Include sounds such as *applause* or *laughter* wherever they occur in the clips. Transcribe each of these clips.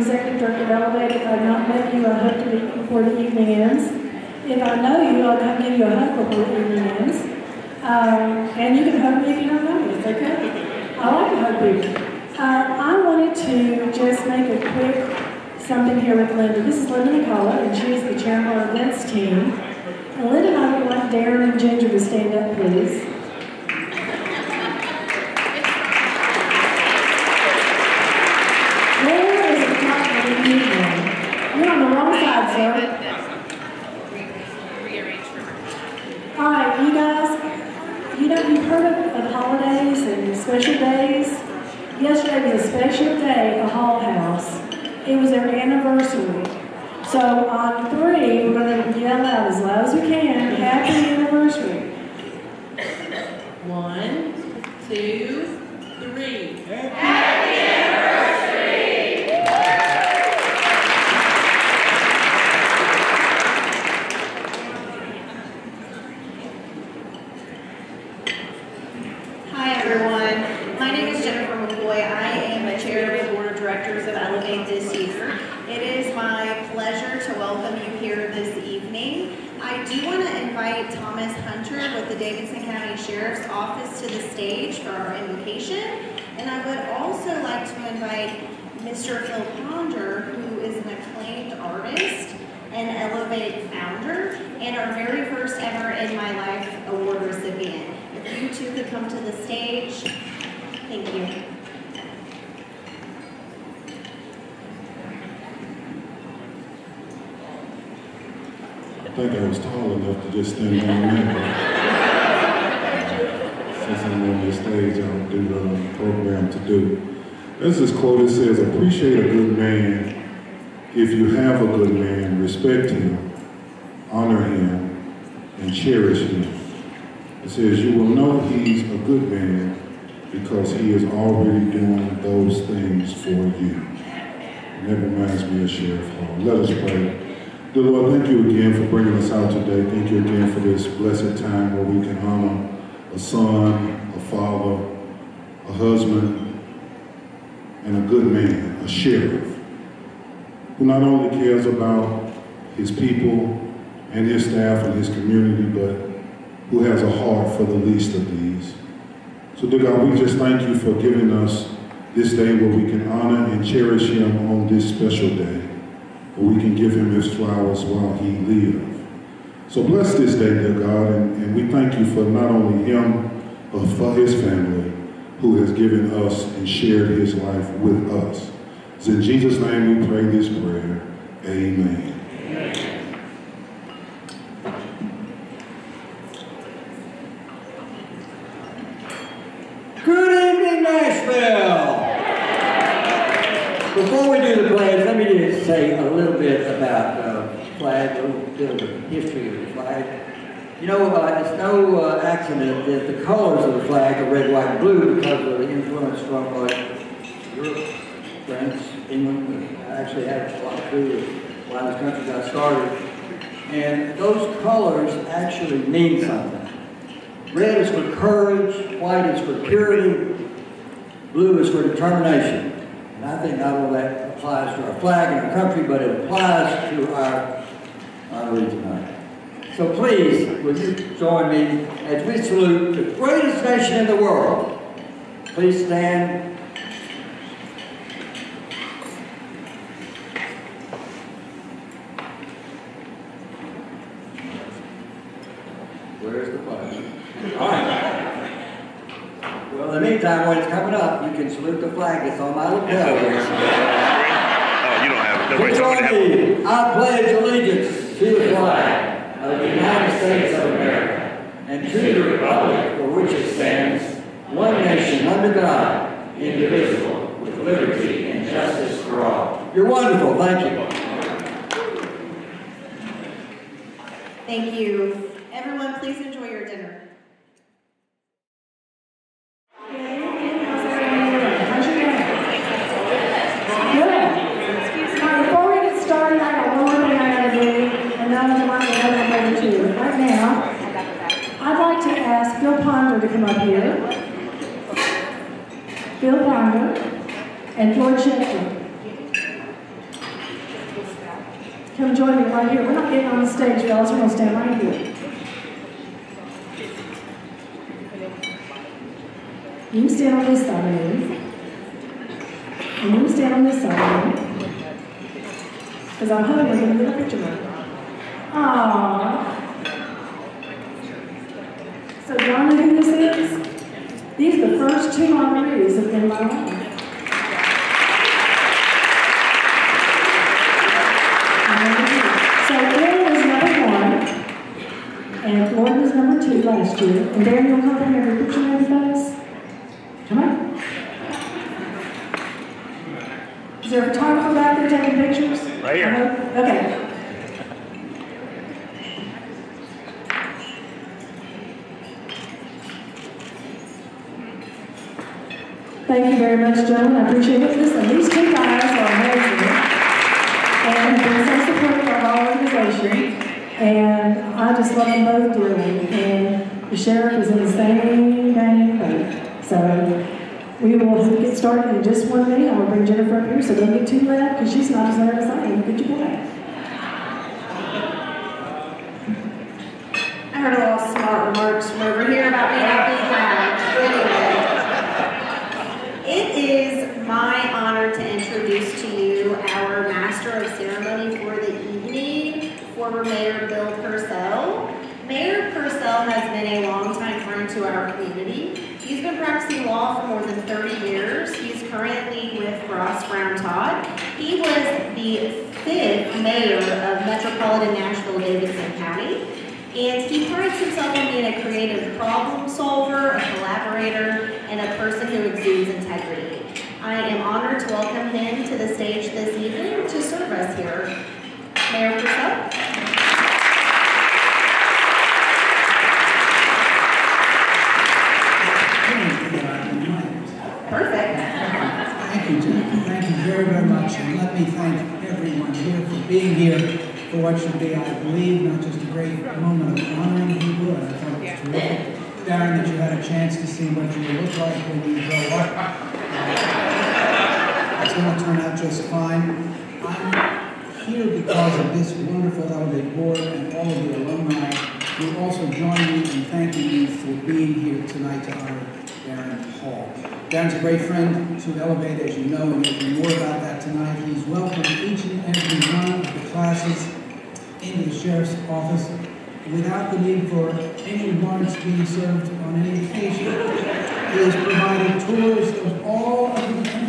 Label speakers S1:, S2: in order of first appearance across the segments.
S1: Executive Director of L'Evate. If I've not met you, I hope to meet you before the evening ends. If I know you, I'll come give you a hug before the evening ends. Um, and you can hug me if you don't know me. It's okay. I like to hug people. Uh, I wanted to just make a quick something here with Linda. This is Linda Nicola, and she is the chairman of our events team. And Linda I would like Daron and Ginger to stand up, please. Where is the the evening? You're on the wrong side, sir. All right, you guys, you know, you've heard of, of holidays and special days. Yesterday was a special day at the Hall House. It was their anniversary. So on three, we're going to yell out as loud as we can, happy anniversary.
S2: One, two, three.
S3: Hi, everyone. My name is Jennifer McCoy. I am a chair of the board of directors of L'Evate this year. It is my pleasure to welcome you here this evening. I do want to invite Thomas Hunter with the Davidson County Sheriff's Office to the stage for our invocation. And I would also like to invite Mr. Phil Ponder, who is an acclaimed artist and L'Evate founder, and our very first ever In My Life award recipient. If you two could come to the stage, thank you.
S4: I think I was tall enough to just stand on there. Since I'm on this stage, I'll do the program to do. There's this quote that says, appreciate a good man. If you have a good man, respect him, honor him, and cherish him. It says, you will know he's a good man because he is already doing those things for you. And that reminds me of Sheriff Hall. Let us pray. Dear Lord, thank you again for bringing us out today. Thank you again for this blessed time where we can honor a son, a father, a husband, and a good man, a sheriff, who not only cares about his people and his staff and his community, but who has a heart for the least of these. So, dear God, we just thank you for giving us this day where we can honor and cherish him on this special day where we can give him his flowers while he lives. So bless this day, dear God, and, and we thank you for not only him, but for his family who has given us and shared his life with us. It's in Jesus' name we pray this prayer. Amen.
S5: Good evening, Nashville. Before we do the pledge, let me just say a little bit about uh, flag, a little bit of the history of the flag. You know, uh, it's no uh, accident that the colors of the flag are red, white, and blue because of the influence from uh, Europe, France, England. I Actually, had a lot to do with why this country got started. And those colors actually mean something. Red is for courage, white is for purity, blue is for determination. And I think not only that applies to our flag and our country, but it applies to our, our region. So please, will you join me as we salute the greatest nation in the world? Please stand. Where's the flag? All right. Well, in the meantime, when it's coming up, you can salute the flag that's on my lapel. here.
S6: Oh, you don't have it. Nobody
S5: Please
S6: told
S5: join
S6: me that.
S5: me. I pledge allegiance to the flag of the United States of America and to the republic for which it stands, one nation under God, indivisible, with liberty and justice for all. You're wonderful. Thank you.
S3: Thank you. Everyone, please enjoy your dinner.
S1: How's your day? Good. Now, before we get started, I got one more thing I gotta do, and then I'm going to have to too. Right now, I'd like to ask Bill Ponder to come up here. Bill Ponder and Floyd Schechter. Come join me right here. We're not getting on the stage, fellas. We're gonna stand right here. You can stand on this side of me. And you can stand on this side of me. Because I'm hoping we're going to get a picture it. Aww. So do y'all know who this is? These are the first two honorees of in my. So Bill was number one, and Floyd was number two last year. And Daron, you'll come down here and picture of everybody's? Come on. Is there a photographer back there taking pictures?
S6: Right here.
S1: Okay. Thank you very much, gentlemen. I appreciate it. Listen, these two guys are amazing. And they're so supportive of our organization. And I just love them both dearly. And the sheriff is in the same boat. So we will get started in just one minute. I'm going to bring Jennifer up here, so don't get too loud because she's not as loud as I am. Could you play?
S3: I heard a lot of smart remarks from over here about me not being loud. Anyway, it is my honor to introduce to you our Master of Ceremony for the former Mayor Bill Purcell. Mayor Purcell has been a longtime friend to our community. He's been practicing law for more than 30 years. He's currently with Frost Brown Todd. He was the fifth mayor of metropolitan Nashville Davidson County. And he prides himself on being a creative problem solver, a collaborator, and a person who exudes integrity. I am honored to welcome him to the stage this evening to serve us here. Mayor Purcell? Perfect.
S7: Thank you, Jennifer. Thank you very, very much. And let me thank everyone here for being here for what should be, I believe, not just a great moment of honoring people, and I thought it was terrific. Daron, that you had a chance to see what you will look like when you grow up. It's going to turn out just fine. I'm here because of this wonderful L'Evate Board and all of the alumni who also join me in thanking you for being here tonight to honor Daron Hall. Daron's a great friend to L'Evate, as you know, and you'll hear more about that tonight. He's welcomed each and every one of the classes into the sheriff's office without the need for any warrants being served on any occasion. He has provided tours of all of the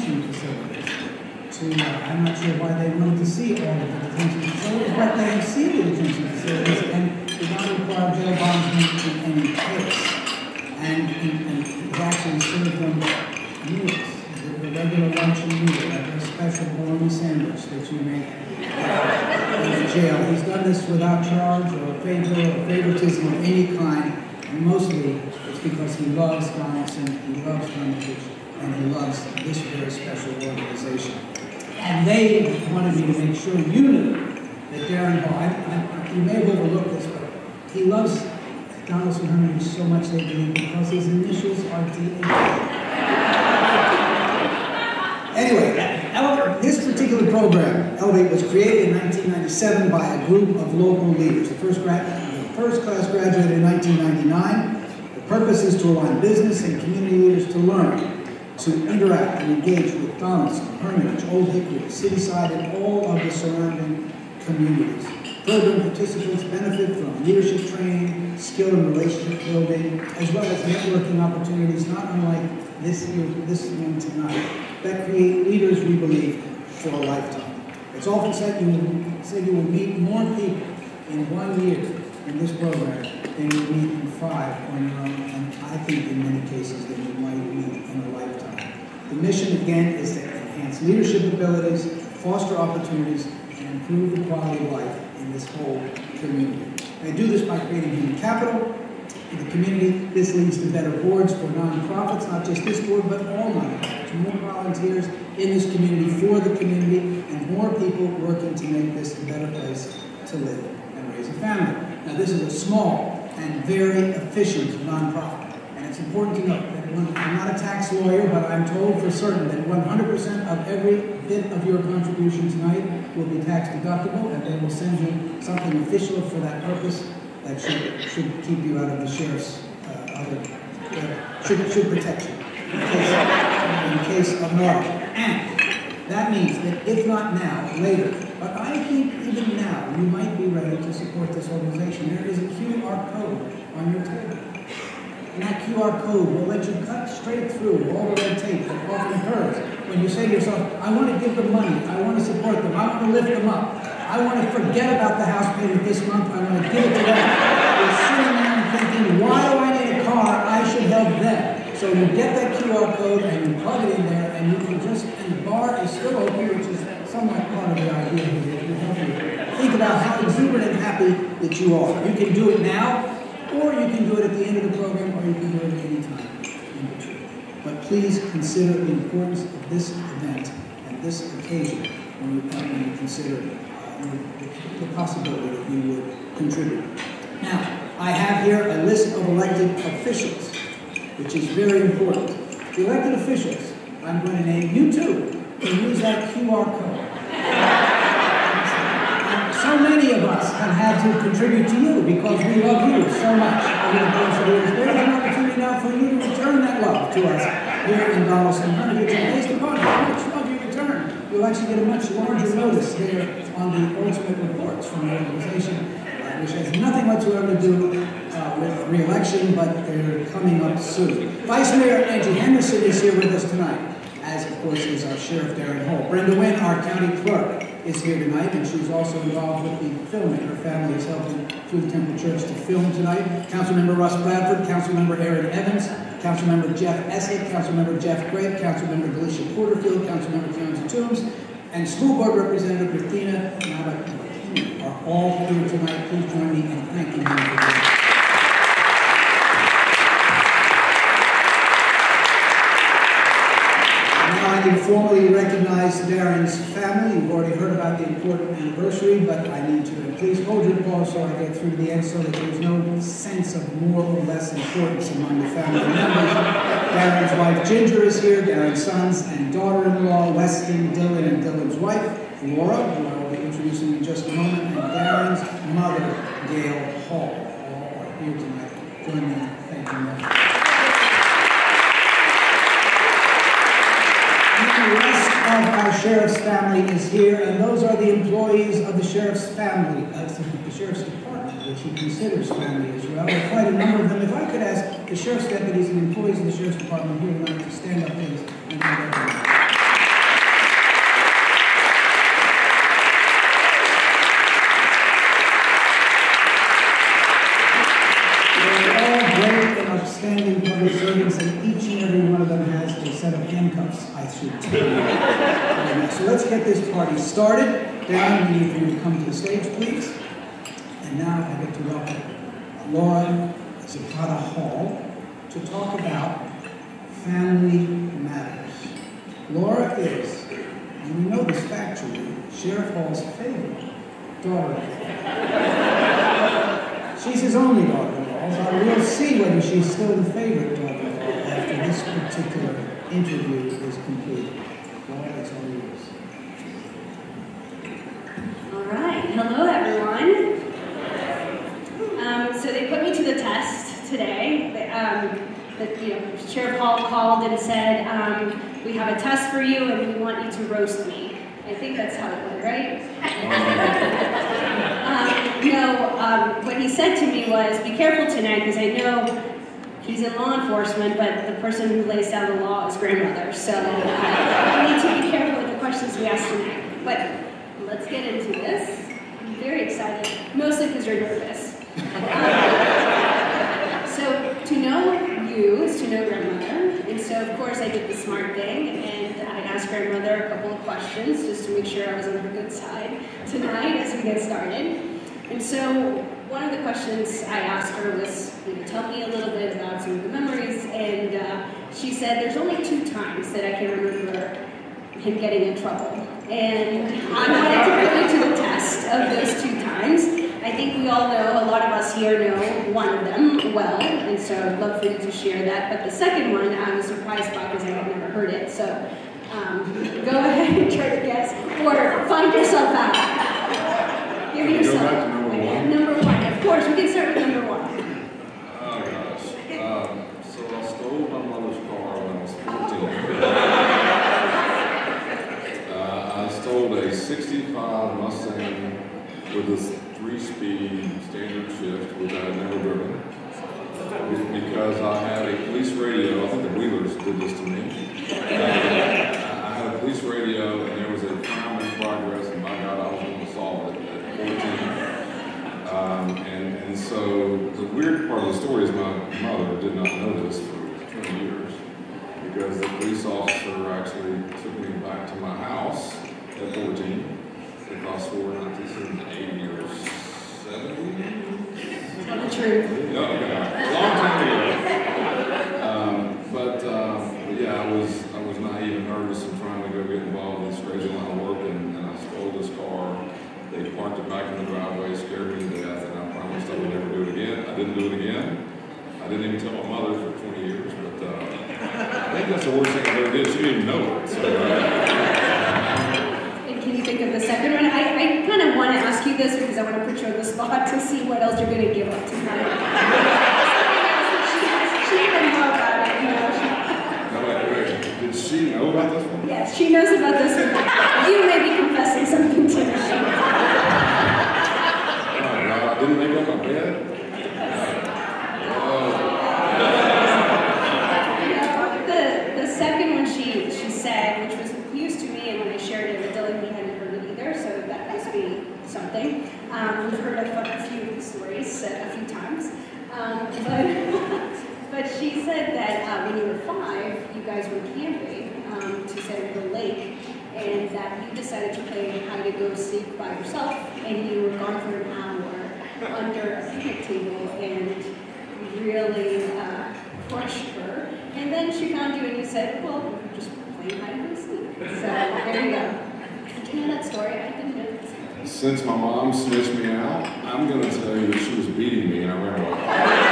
S7: uh, I'm not sure why they wanted to see all of the detention facilities, but they have seen the detention facilities and did not require jail bondsmen in any case. And, and actually served them meals, the the regular luncheon meal, like a special bologna sandwich that you make in jail. He's done this without charge or favor or favoritism of any kind, and mostly it's because he loves Donelson, he loves Hermitage, and he loves this very special organization. And they wanted me to make sure you knew that Daron Hall, I, I, you may have overlooked this, but he loves Donelson Hermitage so much believe because his initials are DH. Anyway, this particular program, L'Evate, was created in 1997 by a group of local leaders. The first, the first class graduated in 1999. The purpose is to align business and community leaders to learn, to interact and engage with Donelson, Hermitage, Old Hickory, Cityside, and all of the surrounding communities. Program participants benefit from leadership training, skill and relationship building, as well as networking opportunities not unlike this here, this one tonight, that create leaders, we believe, for a lifetime. It's often said you will, said you will meet more people in one year in this program than you meet in five on your own, and I think in many cases than you might meet in a lifetime. The mission, again, is to enhance leadership abilities, foster opportunities, and improve the quality of life in this whole community. They do this by creating human capital in the community. This leads to better boards for nonprofits, not just this board, but all nonprofits. More volunteers in this community for the community, and more people working to make this a better place to live and raise a family. Now, this is a small and very efficient nonprofit, and it's important to note I'm not a tax lawyer, but I'm told for certain that 100% of every bit of your contribution tonight will be tax deductible, and they will send you something official for that purpose that should, should keep you out of the sheriff's uh, other, uh, should, should protect you in case, in case of audit. And that means that if not now, later, but I think even now, you might be ready to support this organization. There is a QR code on your table. And that QR code will let you cut straight through all the red tape that often occurs when you say to yourself, I want to give them money, I want to support them, I want to lift them up, I want to forget about the house payment this month, I want to give it to them. You're sitting there and thinking, why do I need a car? I should help them. So you get that QR code and you plug it in there and you can just, and the bar is still open, which is somewhat part of the idea here. Think about how exuberant and happy that you are. You can do it now, or you can do it at the end of the program, or you can do it at any time in between. But please consider the importance of this event and this occasion when you, when you consider uh, the, possibility that you would contribute. Now, I have here a list of elected officials, which is very important. The elected officials, I'm going to name you too, and use that QR code. So many of us have had to contribute to you because we love you so much. There's an opportunity now for you to return that love to us here in Donelson. Based upon how much love you return, you'll actually get a much larger notice there on the ultimate reports from the organization, uh, which has nothing whatsoever to do uh, with re-election, but they're coming up soon. Vice Mayor Angie Henderson is here with us tonight, as of course is our Sheriff Daron Hall. Brenda Wynn, our county clerk, is here tonight, and she's also involved with the filming. Her family is helping the Temple Church to film tonight. Councilmember Russ Bradford, Councilmember Erin Evans, Councilmember Jeff Eslick, Councilmember Jeff Gregg, Councilmember Delishia Porterfield, Councilmember Kyonzté Toombs, and School Board Representative Christina Navakini are all here tonight. Please join me in thanking them for this. I can formally recognize Daron's family. You've already heard about the important anniversary, but I need to please hold your applause so I get through the end so that there's no sense of more or less importance among the family members. Daron's wife Ginger is here, Daron's sons and daughter-in-law, Weston, Dylan, and Dylan's wife, Laura, who I will be introducing in just a moment, and Daron's mother, Gail Hall. All are here tonight. Join me in thanking them. The rest of our sheriff's family is here, and those are the employees of the sheriff's family, uh, the sheriff's department, which he considers family as well. There quite a number of them. If I could ask the sheriff's deputies and employees of the sheriff's department here tonight to stand up, please, and be recognized. They're all great and outstanding public servants, and each and every one of them has a set of you. So let's get this party started. Daron, we need you to come to the stage, please. And now I get to welcome Laura Zapata Hall to talk about family matters. Laura is, and we know this factually, Sheriff Hall's favorite daughter-in-law. She's his only daughter-in-law, but we'll see whether she's still the favorite daughter-in-law after this particular interview is completed. Laura, it's all yours.
S8: All right. Hello, everyone. Um, so they put me to the test today. They, um, the, you know, Sheriff Hall called and said, um, "We have a test for you, and we want you to roast me." I think that's how it went, right? *laughs* um, you know, um, what he said to me was, "Be careful tonight, because I know." He's in law enforcement, but the person who lays down the law is grandmother. So uh, we need to be careful with the questions we ask tonight. But let's get into this. I'm very excited, mostly because you're nervous. Um, *laughs* so to know you is to know grandmother, and so of course I did the smart thing, and I asked grandmother a couple of questions just to make sure I was on her good side tonight as we get started. And so one of of the questions I asked her was, you know, tell me a little bit about some of the memories, and uh, she said there's only two times that I can remember him getting in trouble. And I wanted to put you to the test of those two times. I think we all know, a lot of us here know one of them well, and so I'd love for you to share that. But the second one, I was surprised by because I had never heard it. So um, go ahead and try to guess, or find yourself out. Give yourself.
S4: number one.
S8: Number one, of course, we can start with number.
S9: Um, so I stole my mother's car when I was 14. uh, I stole a 65 Mustang with a three-speed standard shift, which I had never driven. Because I had a police radio, I think the Wheelers did this to me. Uh, I had a police radio and there was a crime in progress and by God, I was going to solve it at 14. Um, and, and so the weird part of the story is my mother did not know this for 20 years because the police officer actually took me back to my house at 14 because we were not this in 80 or 70.
S8: Tell the truth.
S9: No, okay, a long time ago. Um, but, but yeah, I was I was naive and nervous and trying to go get involved in this crazy line of work, and, and I stole this car. They parked it back in the driveway, scared me to death, and I promised I would never do it again. I didn't do it again. I didn't even tell my mother for 20 years, but uh, I think that's the worst thing I ever did. She didn't even know it. So, uh,
S8: And can you think of the second one? I, I kind of want to ask you this because I want to put you on the spot to see what else you're going to give up tonight. *laughs* she, she didn't know about it, you know.
S9: no, wait, wait. Did she know about this one?
S8: Yes, she knows about this one. You may be confessing something tonight.
S9: Oh, I didn't make up my bed? Oh.
S8: The, the second one she, she said, which was news to me, and when I shared it with Dylan, he hadn't heard it either, so that must be something. Um, we've heard a, fu- a few of these stories uh, a few times. Um, but, but she said that uh, when you were five, you guys were camping um, to Diego Lake, and that you decided to play hide and go seek by yourself, and you were gone for an hour under a picnic table, and really uh, crushed her. And then she found you and you said, well, we're just playing hide and go seek. So there you go. Do you know that story? I didn't know.
S9: Since my mom snitched me out, I'm going to tell you that she was beating me and I ran away.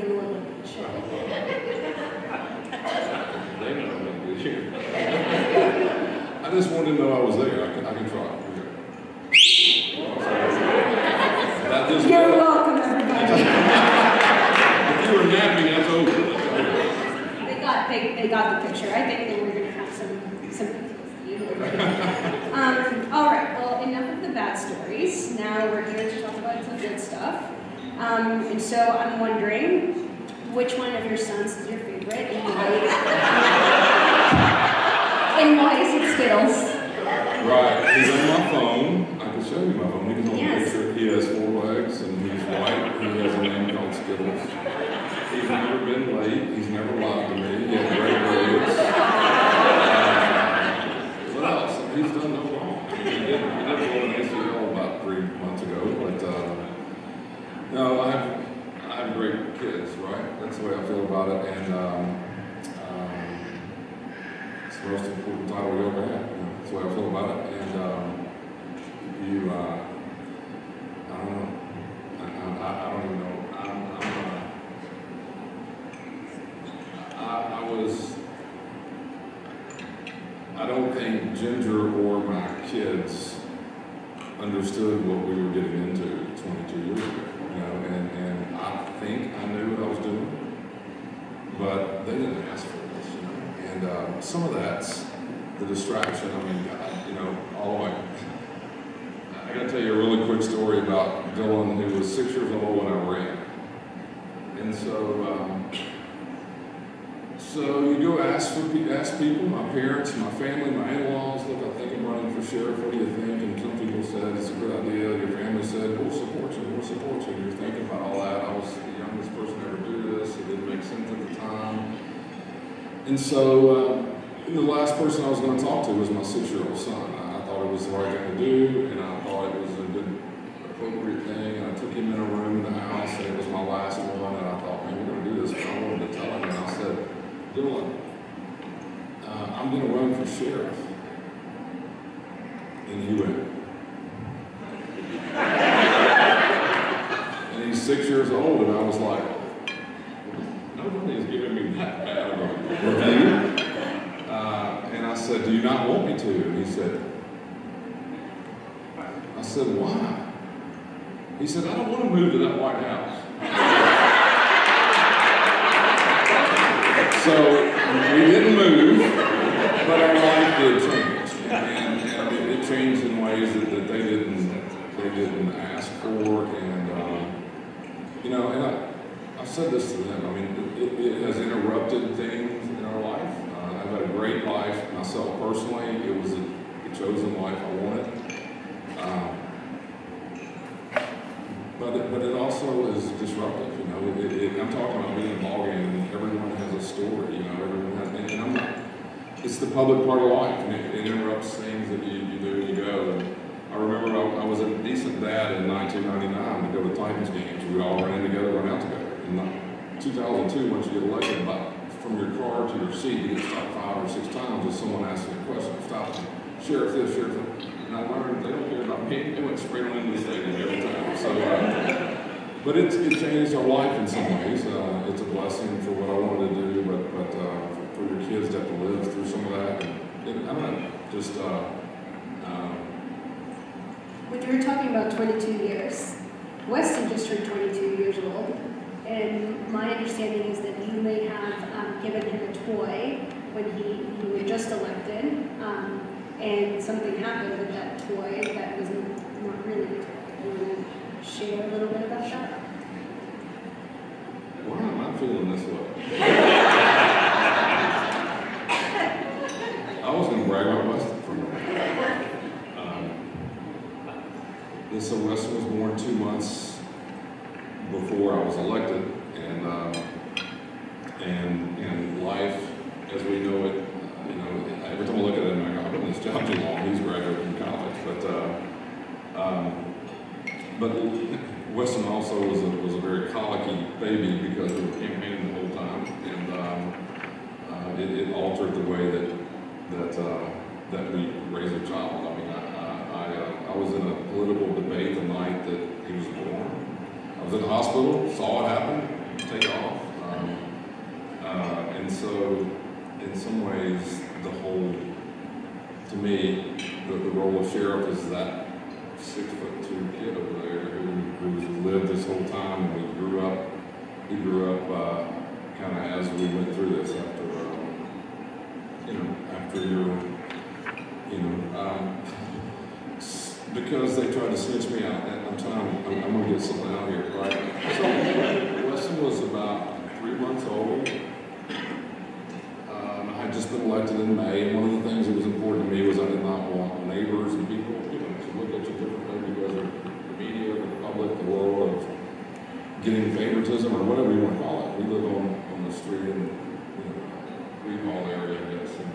S8: the
S9: northern shore. they know I'm. I just wanted to know I was there. I, I I've said this to them. I mean, it, it has interrupted things in our life. Uh, I've had a great life myself personally. It was a, chosen life I wanted. Um, but it, but it also is disruptive. You know, it, it, I'm talking about being a and Everyone has a story. You know, everyone has. And, I'm not. It's the public part of life, and it, it interrupts things that you, you do and you go. And I remember I, I was a decent dad in 1999 to go to Titans games. We all ran together, went out to in 2002 once you get elected, but from your car to your seat, you get stopped five or six times if someone asks you a question. Stop. Sheriff this, sheriff that. And I learned they don't care about me. They went straight on into the stadium every time. So, uh, but it, it changed our life in some ways. Uh, it's a blessing for what I wanted to do, but, but uh, for, your kids to have to live through some of that. And, and I'm not just... Uh, um,
S8: when you were talking about 22 years, Weston just turned 22 years old. And my understanding is that you may have um, given him a toy when he, was just elected, um, and something happened with that toy that was not really a toy. You want to share a little bit about that?
S9: Why am I feeling this way? I was going to brag about Weston for a minute. Um, so Weston was born two months before I was elected, and um, and and life as we know it, you know, every time I look at him, I go, I've been this job too long. He's graduated from college, but uh, um, but Weston also was a, was a very colicky baby because we were campaigning the whole time, and um, uh, it, it altered the way that that uh, that we raise a child. I mean, I I, I, uh, I was in a political debate the night that he was born. I was in the hospital, saw it happen, take off, um, uh, and so in some ways the whole to me the, the role of sheriff is that six foot two kid over there who, who's lived this whole time. And we grew up he grew up uh, kind of as we went through this after um, you know after your you know um, *laughs* because they tried to snitch me out I'm trying I'm, I'm gonna get something out here right so Weston was about three months old um, I had just been elected in May, and one of the things that was important to me was I did not want neighbors and people, you know, to look at you differently because of the media, the public, the world of getting favoritism or whatever you want to call it. We live on, on the street in, you know, Green Hall area, I guess. And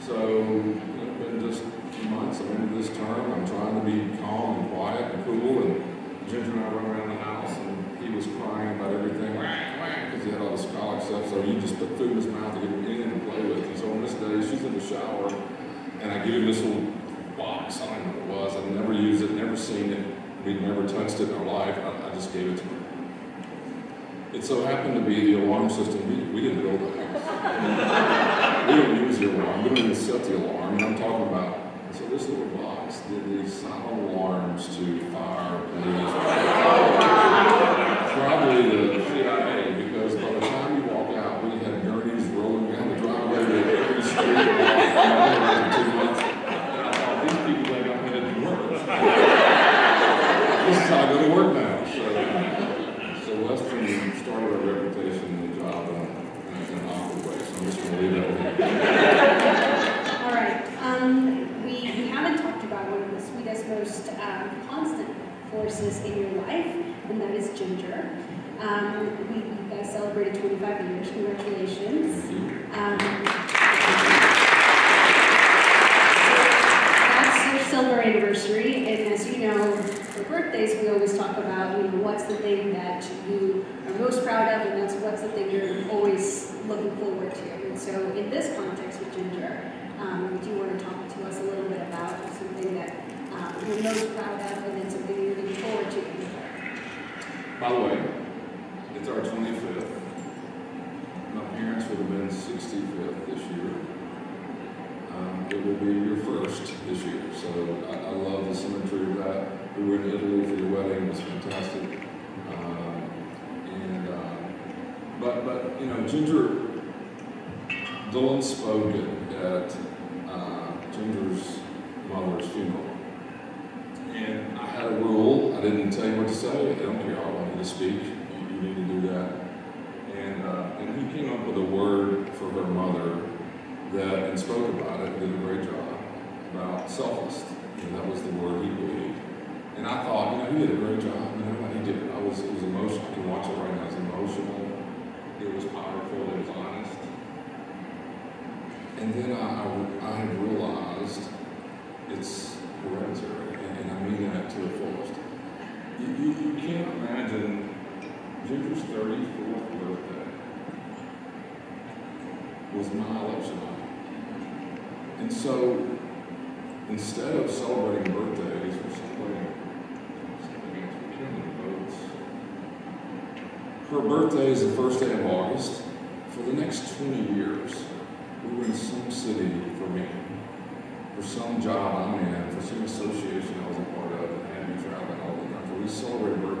S9: so, you know, been just months, I'm into this term, I'm trying to be calm and quiet and cool, and Ginger and I run around the house, and he was crying about everything, because he had all this colic stuff, so you just put food in his mouth to get him anything to play with. And so on this day, she's in the shower, and I give him this little box, I don't know what it was, I've never used it, never seen it, we'd never touched it in our life, I, I just gave it to her. It so happened to be the alarm system, we, we didn't build the house. *laughs* We don't use the alarm, we don't even set the alarm, and I'm talking about, this little box did these silent alarms to fire, police. *laughs* Probably the CIA,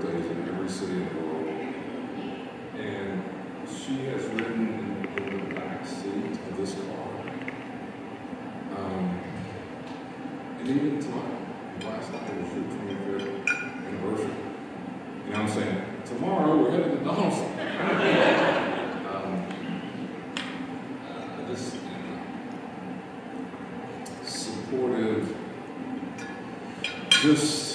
S8: birthdays in
S9: every city in the world. And she has ridden in, the back seat of this car. Um, even tonight, last night was your twenty-fifth anniversary. And I'm saying, tomorrow, we're headed to Donelson. *laughs* Um, I just, supportive, just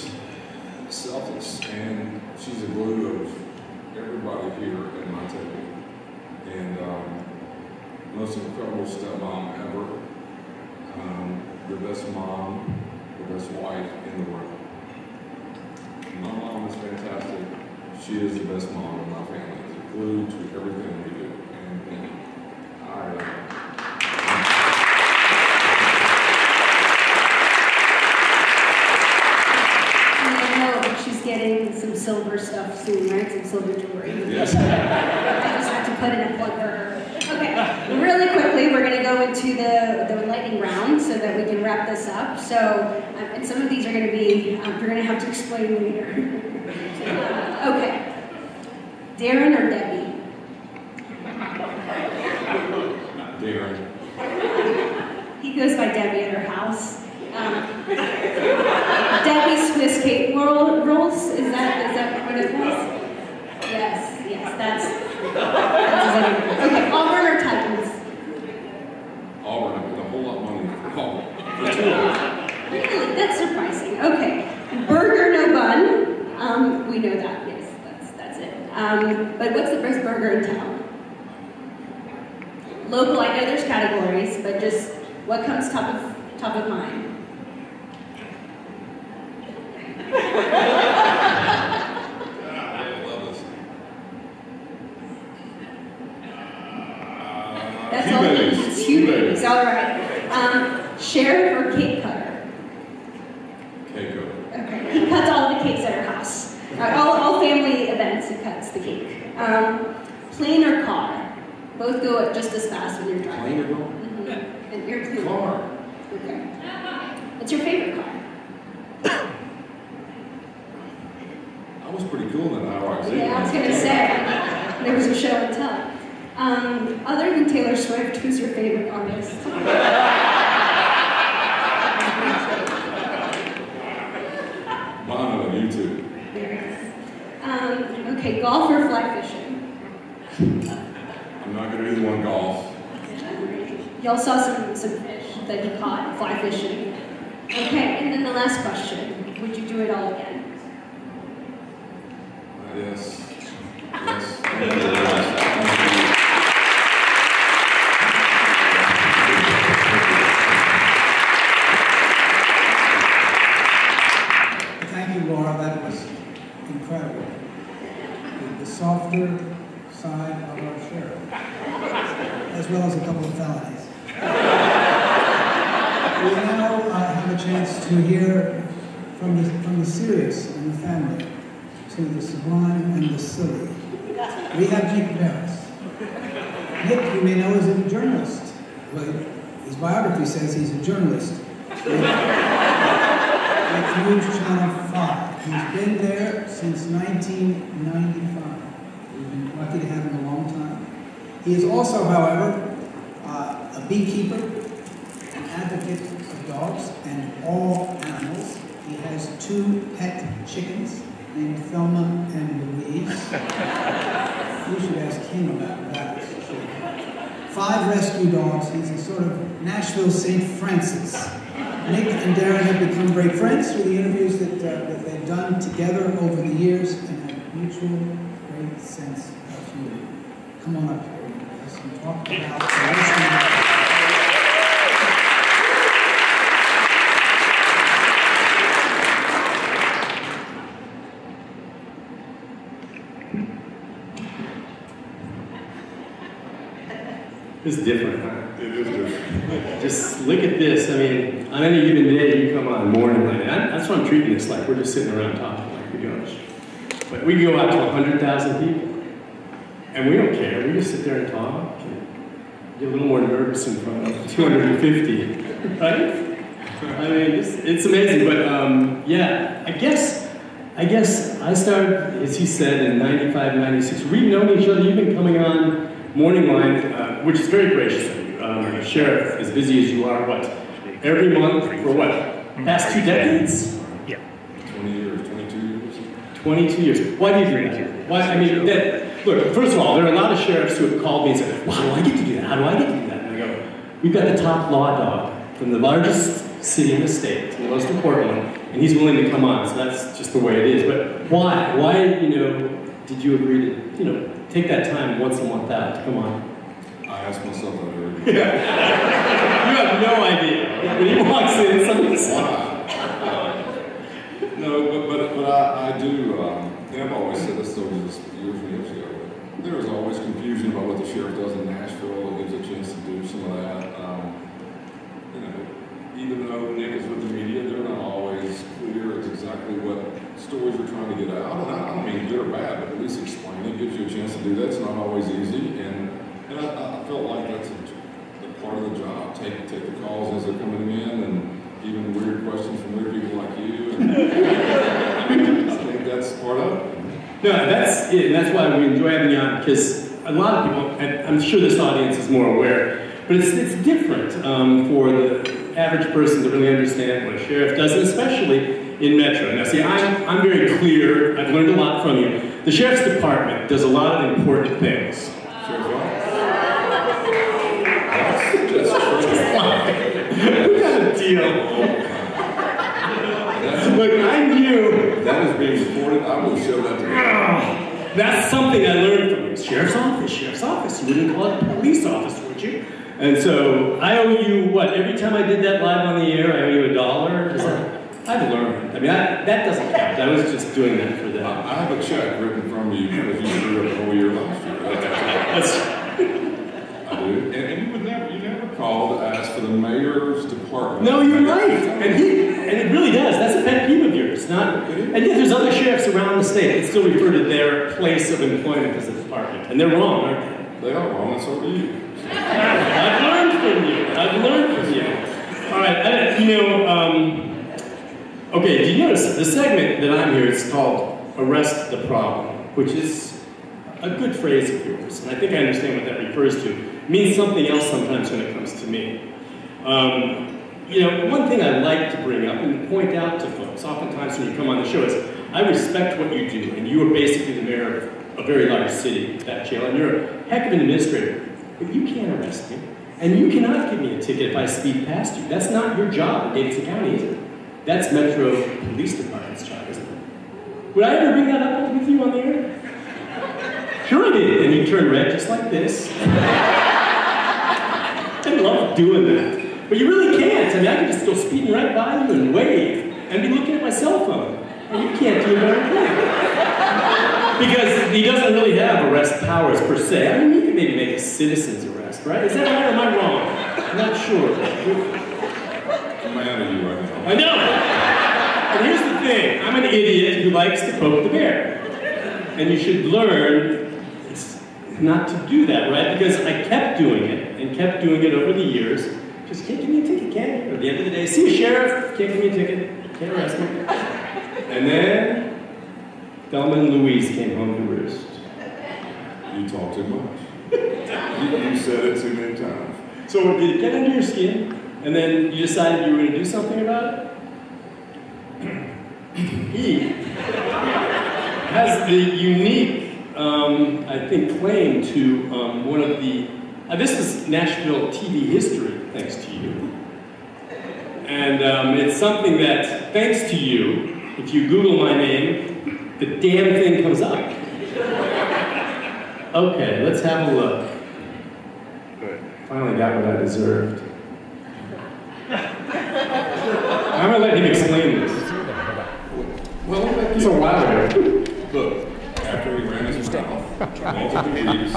S9: Yes. Thank you very much. Thank you.
S7: Thank you, Laura, that was incredible. The- The softer side of our sheriff, as well as a couple of felonies. We now uh, have a chance to hear from the, from the serious in the family to the sublime and the silly. We have Nick Beres. Nick, you may know, is a journalist. Well, his biography says he's a journalist Channel 5. He's been there since 1995. We've been lucky to have him a long time. He is also, however, uh, a beekeeper, an advocate of dogs and all animals. He has two pet chickens named Thelma and Louise. You should ask him about that. Five rescue dogs. He's a sort of Nashville St. Francis. Nick and Daron have become great friends through the interviews that, uh, that they've done together over the years and have a mutual great sense of humor. Come on up here and talk about the
S10: It's different, huh?
S9: It is different.
S10: Just look at this. I mean, on any given day, you come on morning like that. That's what I'm treating this like. We're just sitting around talking like we go. But we go out to 100,000 people, and we don't care. We just sit there and talk and get a little more nervous in front of 250, right? I mean, it's, it's amazing. But um, yeah, I guess, I guess I started, as he said, in 95, 96. We've known each other. You've been coming on Morning Line, uh, which is very gracious of you. Um, Sheriff, as busy as you are, what? Every month for what? Past two decades?
S11: Yeah.
S9: 20 years, 22 years.
S10: 22 years. Why do you do that? Why, I mean, that, look, first of all, there are a lot of sheriffs who have called me and said, well, how do I get to do that? How do I get to do that? And I go, we've got the top law dog from the largest city in the state, the most important one, and he's willing to come on, so that's just the way it is. But why? Why, you know, did you agree to, you know, take that time once a month out to come on?
S9: I asked myself that every *laughs*
S10: you have no idea. When he walks in, something's wrong.
S9: No, but, but, but I, I do, um, and I've always said this over years and years ago, there is always confusion about what the sheriff does in Nashville. It gives a chance to do some of that. Um, you know, even though Nick is with the media, they're not always clear as exactly what stories we're trying to get out. And I don't mean good or bad, but at least explain it. Gives you a chance to do that. It's not always easy. And, and I, I felt like that's a, a part of the job. Take, take the calls as they're coming in and even weird questions from weird people like you. And *laughs* I think that's part of it.
S10: No, that's it, and that's why we enjoy having you on because a lot of people, and I'm sure this audience is more aware, but it's, it's different um, for the average person to really understand what a sheriff does, and especially in Metro. Now, see, I'm, I'm very clear, I've learned a lot from you. The Sheriff's Department does a lot of important things. We got a deal. Look, I knew.
S9: That is being recorded. I will show that to you.
S10: That's something I learned from you. Sheriff's office, sheriff's office. You wouldn't call it police office, would you? And so I owe you what? Every time I did that live on the air, I owe you a dollar. I've learned. I mean, I, that doesn't count. I was just doing that for them.
S9: I have a check written from you because you screwed up the whole year last year.
S10: That's,
S9: I do. And, and you would never, you never called. to ask for the mayor's department.
S10: no, you're right. And he, and it really does. That's a pet peeve of yours. Not, and yet there's other sheriffs around the state that still refer to their place of employment as the department, and they're wrong, aren't they?
S9: They are wrong, and so are you.
S10: I've learned from you. I've learned from you. All right, I, you know, um, okay, do you notice the segment that I'm here is called Arrest the Problem, which is a good phrase of yours, and I think I understand what that refers to. It means something else sometimes when it comes to me. Um, you know, one thing I like to bring up and point out to folks, oftentimes when you come on the show, is I respect what you do, and you are basically the mayor of a very large city, that jail, and you're a heck of an administrator. But you can't arrest me, and you cannot give me a ticket if I speed past you. That's not your job in Davidson County, is it? That's Metro Police Department's job, isn't it? Would I ever bring that up with you on the air? Sure I did, and you turn red just like this. *laughs* I love doing that. But you really can't. I mean, I could just go speeding right by you and wave and be looking at my cell phone. And you can't do a better thing. Because he doesn't really have arrest powers per se. I mean, he could maybe make a citizen's arrest, right? Is that right or am I wrong? I'm not sure.
S9: I'm mad at you right now.
S10: I know. And here's the thing. I'm an idiot who likes to poke the bear. And you should learn not to do that, right? Because I kept doing it and kept doing it over the years. Just can't give me a ticket, can you? At the end of the day, see a sheriff, can't give me a ticket, can't arrest me. And then Thelma and Louise came home to roost.
S9: You talk too much. you, you said it too many times.
S10: So did it get under your skin? And then you decided you were going to do something about it? *clears throat* he has the unique, um, I think, claim to um, one of the. Uh, this is Nashville TV history, thanks to you. And um, it's something that, thanks to you, if you Google my name, the damn thing comes up. Okay, let's have a look. Good. Finally got what I deserved. I'm gonna let him explain this.
S9: Well,
S10: It's a while ago.
S9: Look, after he ran his mouth, multiple meetings.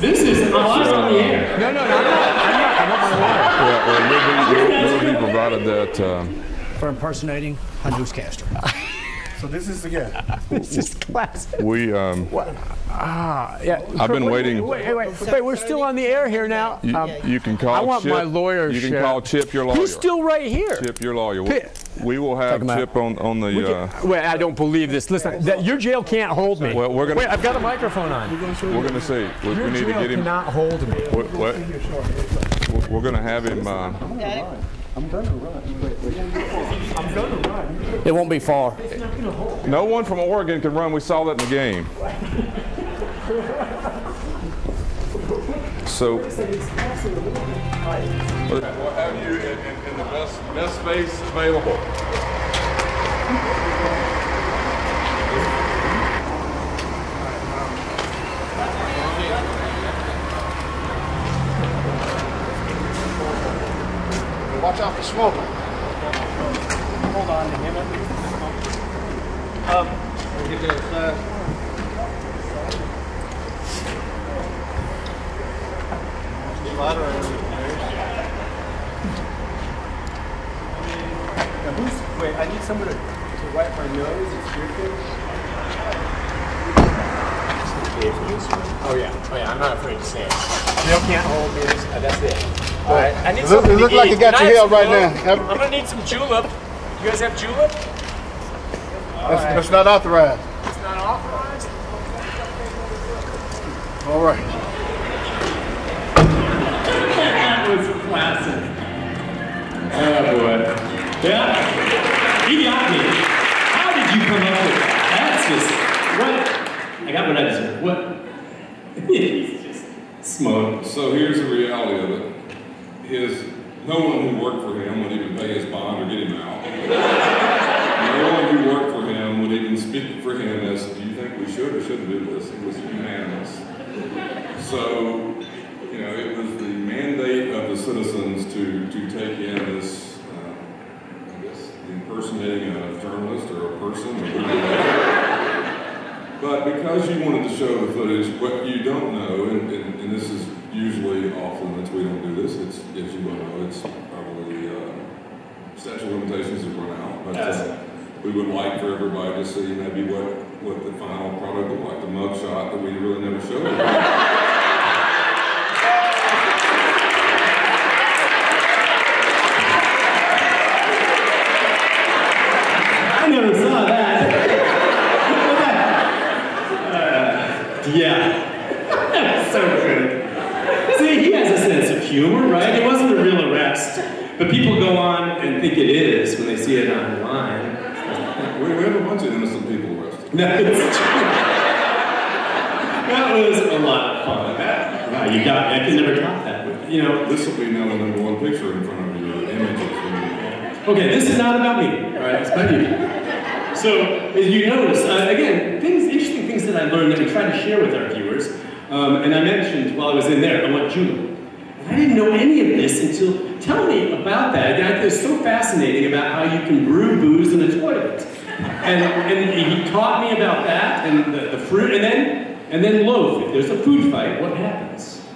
S10: This is, I on the air.
S11: No, no, no, I'm not, I'm not, I'm not my lawyer.
S12: Yeah, *laughs* well, Libby, Libby provided that, um,
S11: For impersonating Hunter's Castro.
S12: So this is the guy. *laughs*
S11: This is classic.
S12: we, um,
S11: Ah, yeah.
S12: I've been
S11: Wait,
S12: waiting-
S11: Wait, wait, wait, wait, we're still on the air here now.
S12: you,
S11: Um,
S12: you can call
S11: I want
S12: Chip.
S11: my lawyer,
S12: You can
S11: Sheriff.
S12: call Chip your lawyer.
S11: He's still right here.
S12: Chip your lawyer.
S11: Pi-
S12: We will have
S11: Take him out.
S12: Chip on, on the,
S11: can-
S12: uh,
S11: wait, I don't believe this. Listen, that, your jail can't hold me.
S12: Well, we're gonna-
S11: Wait, I've got a microphone on.
S12: we're gonna see. We,
S11: Your
S12: we need to
S11: jail
S12: get him.
S11: cannot hold me.
S12: we- we- We're gonna have him, uh,
S11: I'm gonna run. Wait, wait. I'm gonna run.
S13: It won't be far.
S11: It's not gonna hold.
S12: No one from Oregon can run. We saw that in the game. So, we'll have you in, in, in the best, best space available.
S14: Watch out for smoke.
S11: Hold on to him at least. Um, get this, uh, Now who's, wait, I need someone to, to wipe my nose. It's your thing. Oh yeah, oh yeah, I'm not afraid to say it. Bill can't hold me, uh, that's it. All right, I need
S14: It look-
S11: something
S14: it
S11: to
S14: like
S11: eat.
S14: you got
S11: Can I
S14: your
S11: have some
S14: right
S11: julep?
S14: now.
S11: I'm gonna need some julep. You guys have julep?
S14: That's, that's not authorized.
S11: It's not authorized?
S14: All right.
S10: That was classic. Oh boy. Yeah. He got me. How did you come up with that? That's just what I got what I deserve. What *laughs* he's just smug.
S9: So here's the reality of it. His, no one who worked for him would even pay his bond or get him out. no one who worked for him would even speak for him as, do you think we should or shouldn't do this? It was unanimous. So, you know, it was the mandate of the citizens to, to take in this, uh, I guess, impersonating a journalist or a person. But because you wanted to show the footage, what you don't know, and, and, and this is usually often that we don't do this, it's, as you well know, it's probably, uh, statute of limitations have run out, but, uh, we would like for everybody to see maybe what, what the final product looked like, the mug shot that we really never showed. *laughs*
S10: I never saw that. Uh, yeah. That was so good. See, he has a sense of humor, right? It wasn't a real arrest. But people go and think it is when they see it online. *laughs*
S9: We, we have a bunch of innocent people arrested.
S10: That is true. That was a lot of fun. Wow, you got me. I can never top that. You know,
S9: This will be now the number one picture in front of your images.
S10: Okay, this is not about me, all right? It's about you. So, as you notice, uh, again, things, interesting things that I learned that we try to share with our viewers. Um, and I mentioned while I was in there, I want julep. And I didn't know any of this until, tell me about that. It's so fascinating about how you can brew booze in a toilet. And, and he taught me about that and the, the fruit, and then, and then loaf. If there's a food fight, what happens?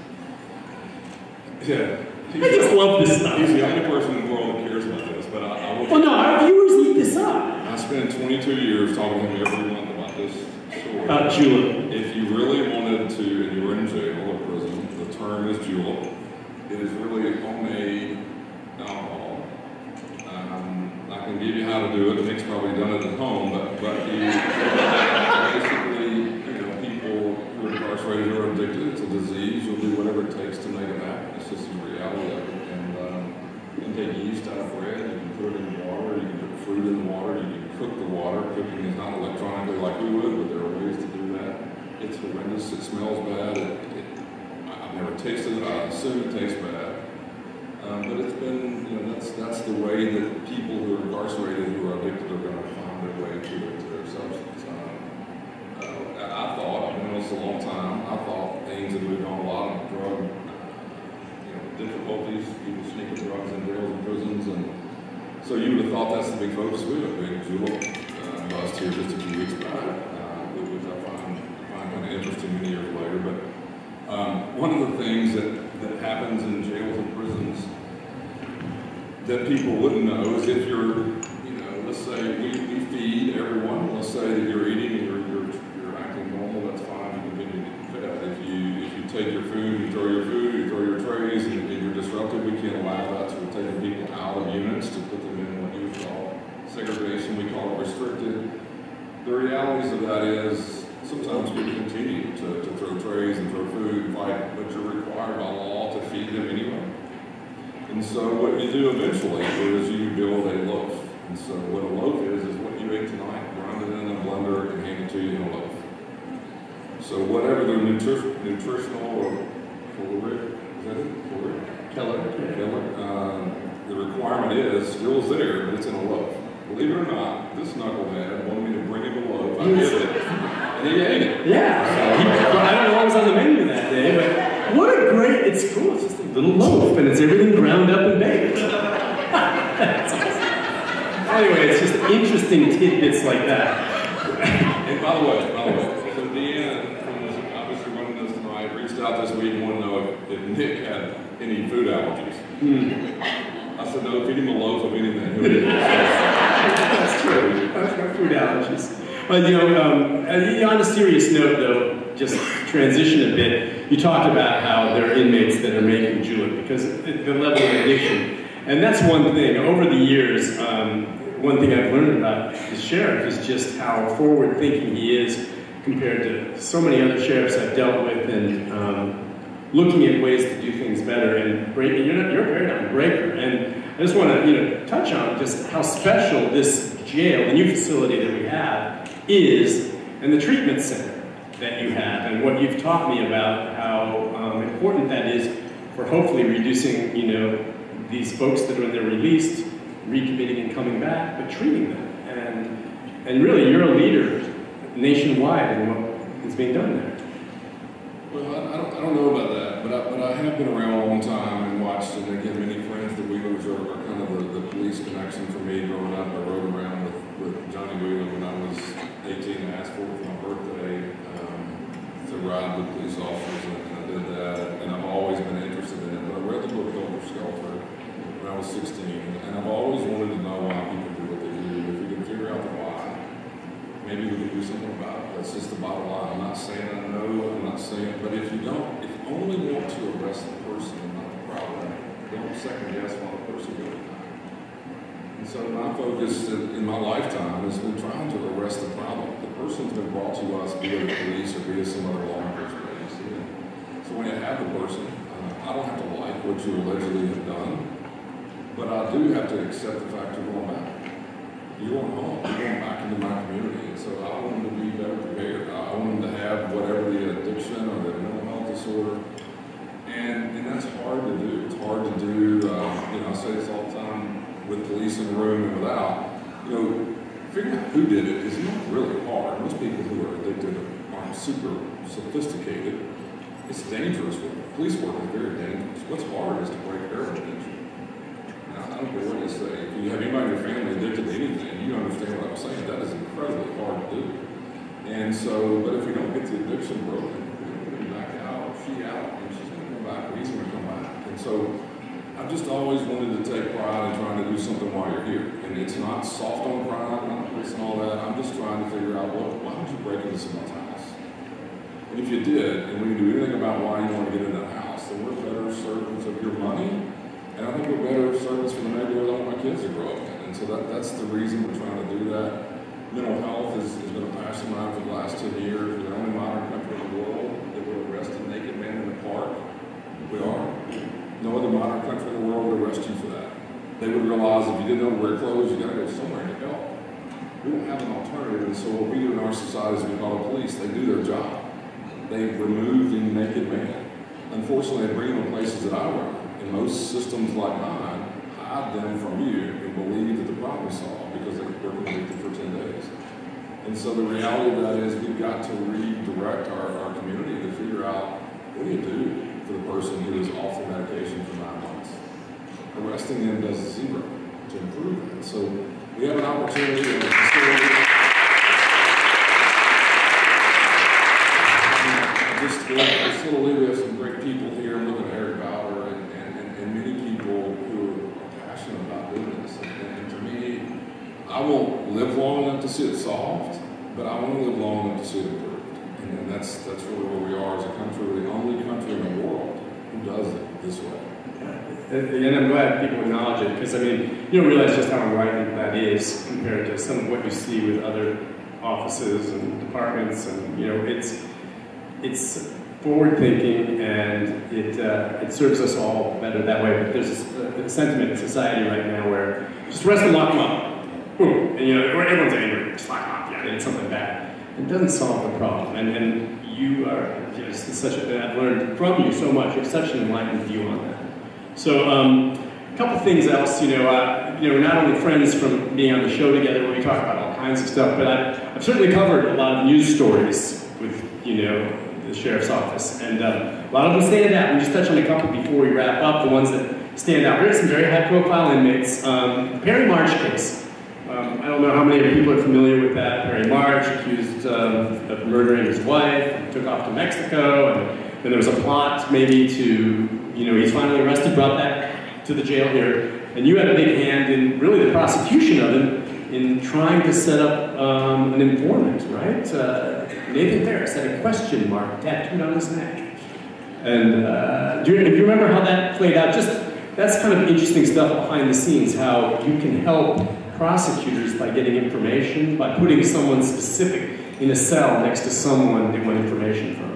S9: Yeah.
S10: I just love this stuff.
S9: He's the only person in the world that cares about this, but I, I will.
S10: Well, no, our viewers eat this up.
S9: I spent 22 years talking to him every month about this story.
S10: About julep.
S9: If you really wanted to, and you were in jail or prison, the term is julep. It is really homemade alcohol. Um, I can give you how to do it. Nick's probably done it at home, but but you basically, you know, people who are incarcerated or addicted, it's a disease. You'll do whatever it takes to make it happen. It's just the reality of it. And um, you can take yeast out of bread. You can put it in water. You can put fruit in the water. You can cook the water. Cooking is not electronically like we would, but there are ways to do that. It's horrendous. It smells bad. It, never tasted it. I assume it tastes bad. Um, but it's been, you know, that's that's the way that people who are incarcerated who are addicted are going to find their way to their, to their substance. Um, uh, I thought, I've been a long time. I thought things had moved on a lot of drug, you know, difficulties. People sneaking drugs in jails and prisons, and so you would have thought that's the big focus. We have a big julep uh, here just a few weeks back, uh, which I find find kind of interesting many years later. But um, one of the things that, that happens in jails and prisons that people wouldn't know is if you're, you know, let's say we, we feed everyone, let's say that you're eating and you're, you're, you're acting normal, that's fine, you to get fed. If you, if you take your food, you throw your food, you throw your trays, and, and you're disruptive, we can't allow that, so we're taking people out of units to put them in what you call segregation, we call it restricted. The realities of that is sometimes we continue to, to throw trays and throw food, and fight, but you're required by law to feed them anyway. And so what you do eventually is you build a loaf. And so what a loaf is, is what you ate tonight, grind it in a blender and hand it to you in a loaf. So whatever the nutri- nutritional or caloric, is that it? Caloric?
S10: Caloric.
S9: Caloric, uh, the requirement is, still is there, but it's in a loaf. Believe it or not, this knucklehead wanted me to bring him a loaf. I did it. And he ate.
S10: Yeah. He, I don't know what was on the menu that day, but what a great, it's cool. It's just a little loaf and it's everything ground up and baked. Awesome. *laughs* Anyway, it's just interesting tidbits like that.
S9: And by the way, by the way, so Deanna, who's obviously running this tonight, reached out this week and wanted to know if, if Nick had any food allergies. Hmm. I said, no, feed him a loaf of anything. He'll eat it. *laughs*
S10: That's true. That's my food allergies. But you know, um, on a serious note, though, just transition a bit. You talked about how there are inmates that are making julep because the the level of addiction, and that's one thing. Over the years, um, one thing I've learned about the sheriff is just how forward-thinking he is compared to so many other sheriffs I've dealt with, and um, looking at ways to do things better and breaking. You're, not, you're a paradigm breaker, and I just want to you know touch on just how special this jail, the new facility that we have, is, and the treatment center that you have, and what you've taught me about how um, important that is for hopefully reducing you know these folks that when they're released, recommitting and coming back, but treating them, and and really you're a leader nationwide in what is being done there.
S9: Well, I, I don't, I don't know about that, but I, but I have been around a long time and watched, and again, many friends, the Wheelers are, are kind of the, the police connection for me growing up. I rode around with, with Johnny Wheeler when I was 18 and asked for for my birthday um, to ride with police officers, and, I did that. And I've always been interested in it. But I read the book Helter Skelter when I was 16, and I've always wanted to know why people do what they do. If we can figure out the why, maybe we can do something about it. That's just the bottom line. I'm not saying I know, I'm not saying, but if you don't, if you only want to arrest the person and not the problem, don't second guess why the person goes. And so my focus in, my lifetime has been trying to arrest the problem. The person's been brought to us via the police or via some other law enforcement agency. So when you have the person, uh, I don't have to like what you allegedly have done, but I do have to accept the fact you're going back. You're going home. You're going back into my community. And so I want them to be better prepared. I want them to have whatever the addiction or the mental health disorder. And, and that's hard to do. It's hard to do. Uh, you know, I say this all the time with police in the room and without. You know, figuring out who did it is not really hard. Most people who are addicted aren't super sophisticated. It's dangerous. Police work is very dangerous. What's hard is to break heroin addiction. Now, I don't care what you say. If you have anybody in your family addicted to anything, you understand what I'm saying. That is incredibly hard to do. And so, but if we don't get the addiction broken, we're going to back out, she out, and she's going to come back, or he's going to come back. And so, I've just always wanted to take pride in trying to do something while you're here. And it's not soft on crime, not and all that. I'm just trying to figure out what, why would you break into someone's house? And if you did, and we can do anything about why you want to get in that house, then we're better servants of your money and I think we're better servants for the neighborhood want my kids to grow up in. And so that, that's the reason we're trying to do that. Mental health has, has been a passion of mine for the last 10 years. We're the only modern country in the world that will arrest a naked man in the park. We are. No other modern country in the world would arrest you for that. They would realize if you didn't know to wear clothes, you got to go somewhere to go. We don't have an alternative. And so what we do in our society is we call the police. They do their job. They remove the naked man. Unfortunately, they bring them to places that I work. And most systems like mine hide them from you and believe that the problem's solved because they were convicted for 10 days. And so the reality of that is we've got to redirect our, our community to figure out what do you do for the person who is off the medication for nine months. Arresting them does zero to improve that. So we have an opportunity in the facility. Just in the facility, we have some great people here. I'm looking at Eric Bauer and, and, and, and many people who are passionate about doing this. And, and to me, I won't live long enough to see it solved, but I want to live long enough to see it improved. And, that's that's really where we are as a country. We're the only country in the world who does it this way. Yeah.
S10: And I'm glad people acknowledge it because I mean, you don't realize just how enlightening that is compared to some of what you see with other offices and departments, and you know, it's it's forward thinking and it, uh, it serves us all better that way. But there's a, a sentiment in society right now where just arrest and lock them up. And you know, everyone's angry. Just lock them up. Yeah, it's something bad. It doesn't solve the problem. And, and you are just such a, I've learned from you so much. You have such an enlightened view on that. So, um, a couple things else, you know, uh, you know, we're not only friends from being on the show together where we talk about all kinds of stuff, but I've, I've certainly covered a lot of news stories with, you know, the sheriff's office. And um, a lot of them stand out. We just touch on a couple before we wrap up, the ones that stand out. There are some very high profile inmates. Um, Perry March case. I don't know how many people are familiar with that. Perry March accused um, of murdering his wife, took off to Mexico, and then there was a plot maybe to, you know, he's finally arrested, brought back to the jail here. And you had a big hand in really the prosecution of him in trying to set up um, an informant, right? Uh, Nathan Farris had a question mark tattooed on his neck. And uh, do, you, do you remember how that played out? Just that's kind of interesting stuff behind the scenes, how you can help prosecutors by getting information, by putting someone specific in a cell next to someone they want information from.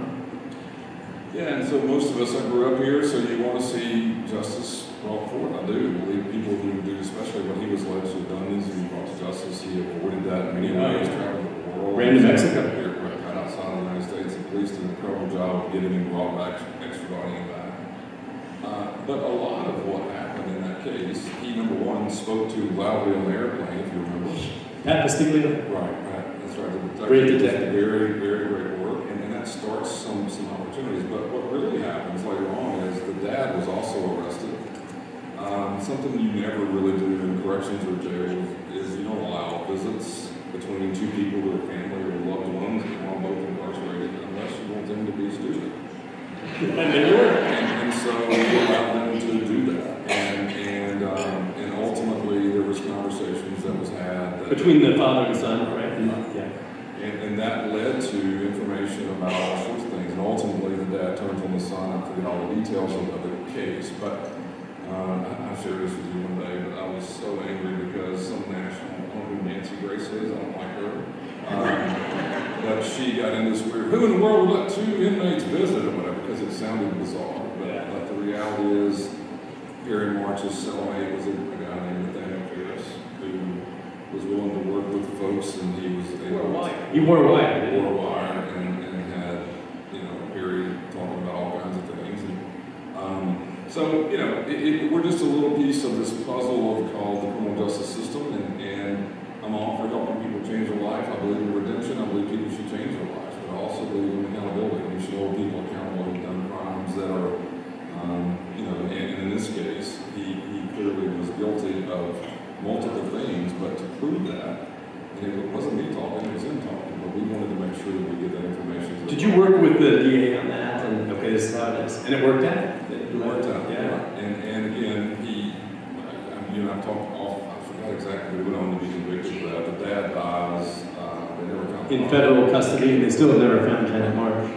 S9: Yeah, and so most of us, I grew up here, so you want to see justice brought forward. I do believe people who do, especially what he was alleged to have done, is he brought to justice. He avoided that in many ways, traveled the world.
S10: Ran to Mexico.
S9: Here, right, right outside the United States. The police did an incredible job of getting him brought back, extraditing him back. Uh, but a lot of what happened he, number one, spoke to loudly on the airplane, if you remember.
S10: Pat Postiglione?
S9: Right, right. That's right. The detective
S10: Great detective.
S9: Very, very great work, and, and that starts some, some opportunities. But what really happens later on is the dad was also arrested. Um, something you never really do in corrections or jails is you don't allow visits between two people with a family or loved ones want both incarcerated unless you want them to be a student. *laughs*
S10: And they were.
S9: And, and so
S10: Between the father and son, right? Yeah.
S9: and, and that led to information about all sorts of things. And ultimately, the dad turned on the son. I forget all the details of, the case, but uh, I, I shared this with you one day. But I was so angry because some national, I don't know who Nancy Grace is. I don't like her. Um, but she got in this weird. Who in the world would let two inmates visit or whatever? Because it sounded bizarre. But, but the reality is, Perry March's cellmate was a, a guy named Nathaniel Pierce who was willing to work with folks, and he was able
S10: Wore a wire. He wore a wire, he?
S9: Wore a wire, and, and had you know Perry talking about all kinds of things. And, um, so you know, it, it, we're just a little piece of this puzzle of called the criminal justice system, and, and I'm all for helping people change their life. I believe in redemption. I believe people should change their lives, but I also believe in accountability. We should hold people accountable who've done crimes that are, um, you know, and, and in this case, he, he clearly was guilty of multiple things, but to prove that, and it wasn't me talking, it was him talking, but we wanted to make sure that we get that information.
S10: Did you work with the DA on that? And okay, this is how it is. And it worked out?
S9: It worked out,
S10: Yeah.
S9: And, and again, he, I, you know, I talked off, I forgot exactly who went on to be convicted that. The dad dies, uh, they never found
S10: In federal custody, and they still have never found Janet March.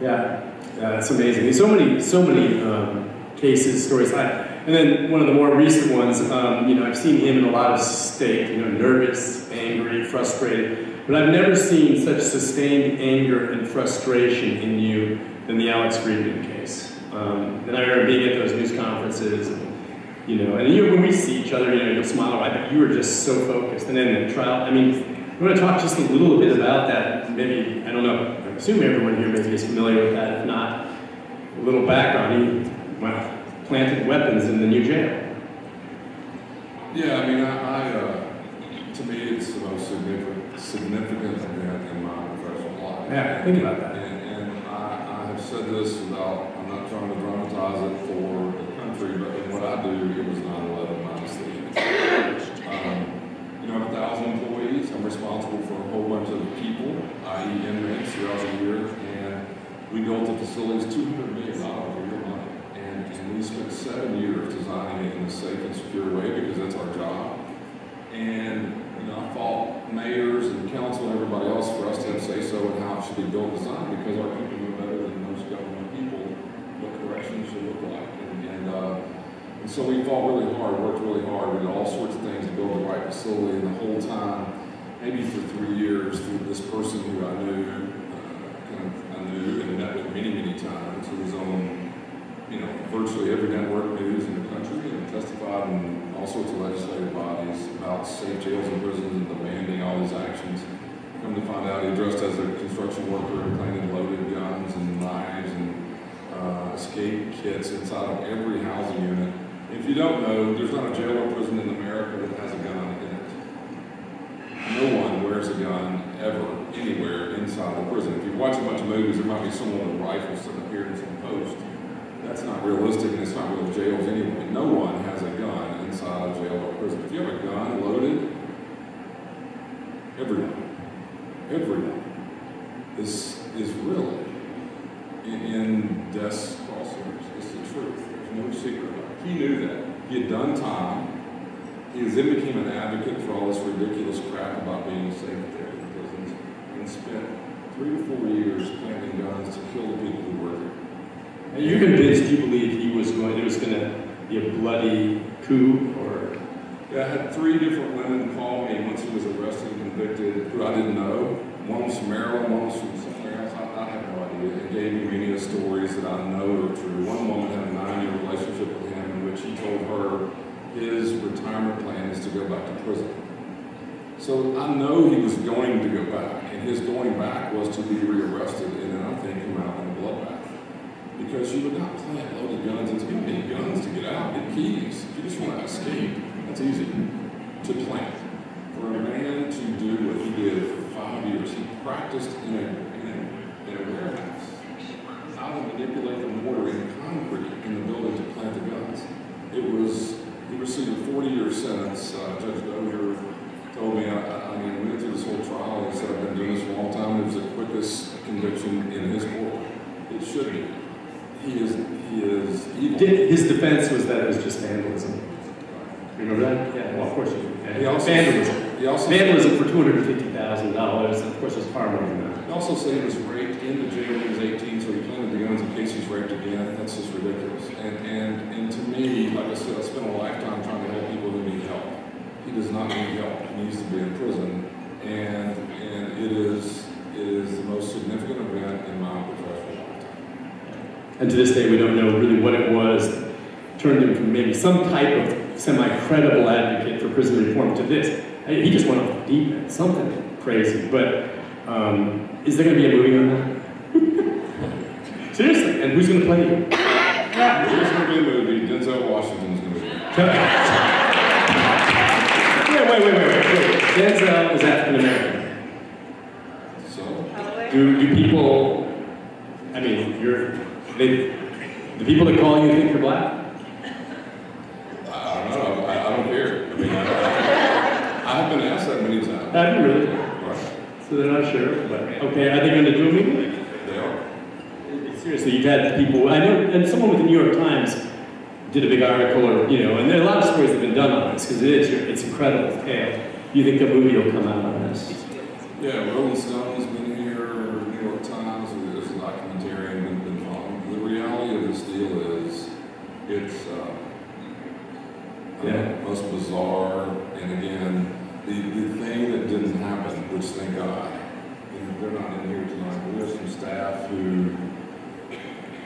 S10: Yeah, yeah, that's amazing. There's so many, so many um, cases, stories. I, and then one of the more recent ones, um, you know, I've seen him in a lot of state, you know, nervous, angry, frustrated. But I've never seen such sustained anger and frustration in you than the Alex Friedman case. Um, and I remember being at those news conferences, and, you know, and you, when we see each other, you know, you'll smile, right? But you were just so focused. And then the trial, I mean, I want to talk just a little bit about that. Maybe, I don't know, I assume everyone here maybe is familiar with that. If not, a little background. He, well, planted weapons in the new jail.
S9: Yeah, I mean, I, I uh, to me, it's the most significant, significant event in my professional life.
S10: Yeah, think about that.
S9: And, and I, I have said this without, I'm not trying to dramatize it for the country, but in what I do, it was 9/11 minus the end. Um, you know, I have a thousand employees. I'm responsible for a whole bunch of people, i.e. inmates throughout the year, and we built the facilities 200 million dollars of real money. And, and we spent seven years designing it in a safe and secure way because that's our job. And you know, I fought mayors and council and everybody else for us to have say so in how it should be built, designed because our people know better than most government people what corrections should look like. And, and, uh, and so we fought really hard, worked really hard, we did all sorts of things to build the right facility. And the whole time, maybe for three years, through this person who I knew, uh, kind of I knew and met with many, many times. He was on, you know, virtually every network news in the country and testified in all sorts of legislative bodies about safe jails and prisons and demanding all these actions. Come to find out, he dressed as a construction worker and planted loaded guns and knives and uh, escape kits inside of every housing unit. If you don't know, there's not a jail or prison in America that has a gun in it. No one wears a gun ever, anywhere inside a prison. If you watch a bunch of movies, there might be someone with a rifle sitting here in some post. That's not realistic and it's not real jails anyway. No one has a gun inside a jail or prison. If you have a gun loaded, everyone, everyone is, is really in, in death's crosshairs. It's the truth. There's no secret about it. He knew that. He had done time. He then became an advocate for all this ridiculous crap about being safe there in prisons and spent three to four years planting guns to kill the people who were there.
S10: Are you convinced you believe he was going, there was going to be a bloody coup or?
S9: Yeah, I had three different women call me once he was arrested and convicted, who I didn't know. One was from Maryland, one was from somewhere else. I, I have no idea. And gave me many of the stories that I know are true. One woman had a nine-year relationship with him in which he told her his retirement plan is to go back to prison. So I know he was going to go back, and his going back was to be rearrested and I think come out in a bloodbath. Because you would not plant loaded guns It's going to need guns to get out, get keys. If you just want to escape, that's easy to plant. For a man to do what he did for five years, he practiced in a, in a, in a warehouse how to manipulate the mortar in concrete in the building to plant the guns. It was, he received a 40-year sentence. Uh, Judge Dozier told me, I, I, I mean, we went through this whole trial, he said, I've been doing this for a long time, it was the quickest conviction in his court. It should be. He is, he is evil.
S10: Did- His defense was that it was just vandalism. Remember that? Yeah, well, of course you do.
S9: He also-
S10: Vandalism.
S9: he also-
S10: Vandalism for two hundred and fifty thousand dollars, of course, it's far more than that.
S9: He also said he was raped in the jail when he was 18, so he planted the guns in case he's raped again. That's just ridiculous. And, and, and to me, like I said, I spent a lifetime trying to help people who need help. He does not need help. He needs to be in prison. And, and it is, it is the most significant event in my professional lifetime.
S10: And to this day, we don't know really what it was turned him from maybe some type of semi-credible advocate for prison reform to this. He just went off the deep end, something crazy. But um, is there going to be a movie on that? *laughs* Seriously, and who's going to play you?
S9: There's going to be a movie. Denzel Washington's going to be there.
S10: Wait, wait, wait, wait, wait. wait. Denzel is African American.
S9: So,
S10: Do, do people, I mean, you're, they, the people that call you think you're black?
S9: I don't know. I, I don't care. I mean, I, I've been asked that many times.
S10: Have you really? So they're not sure, but, okay, are they going to do a movie?
S9: They are.
S10: Seriously, you've had people, I know, and someone with the New York Times did a big article, or, you know, and there are a lot of stories that have been done on this, because it is, it's incredible. Do you think a movie will come out on this?
S9: Yeah, Rolling Stone's been here, New York Times, there's a documentary been, been following. The reality of this deal is, it's, uh, I most bizarre, and again, the, the thing that didn't happen, which thank God, and they're not in here tonight, we have some staff who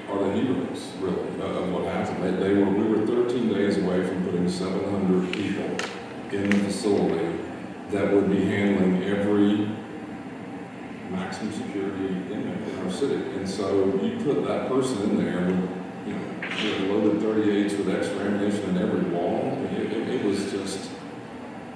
S9: are the heroes, really, of what happened. They, they were, we were 13 days away from putting 700 people in the facility that would be handling every maximum security inmate in our city. And so you put that person in there with, you know, loaded 38s with extra ammunition in every wall. It, it, it was just,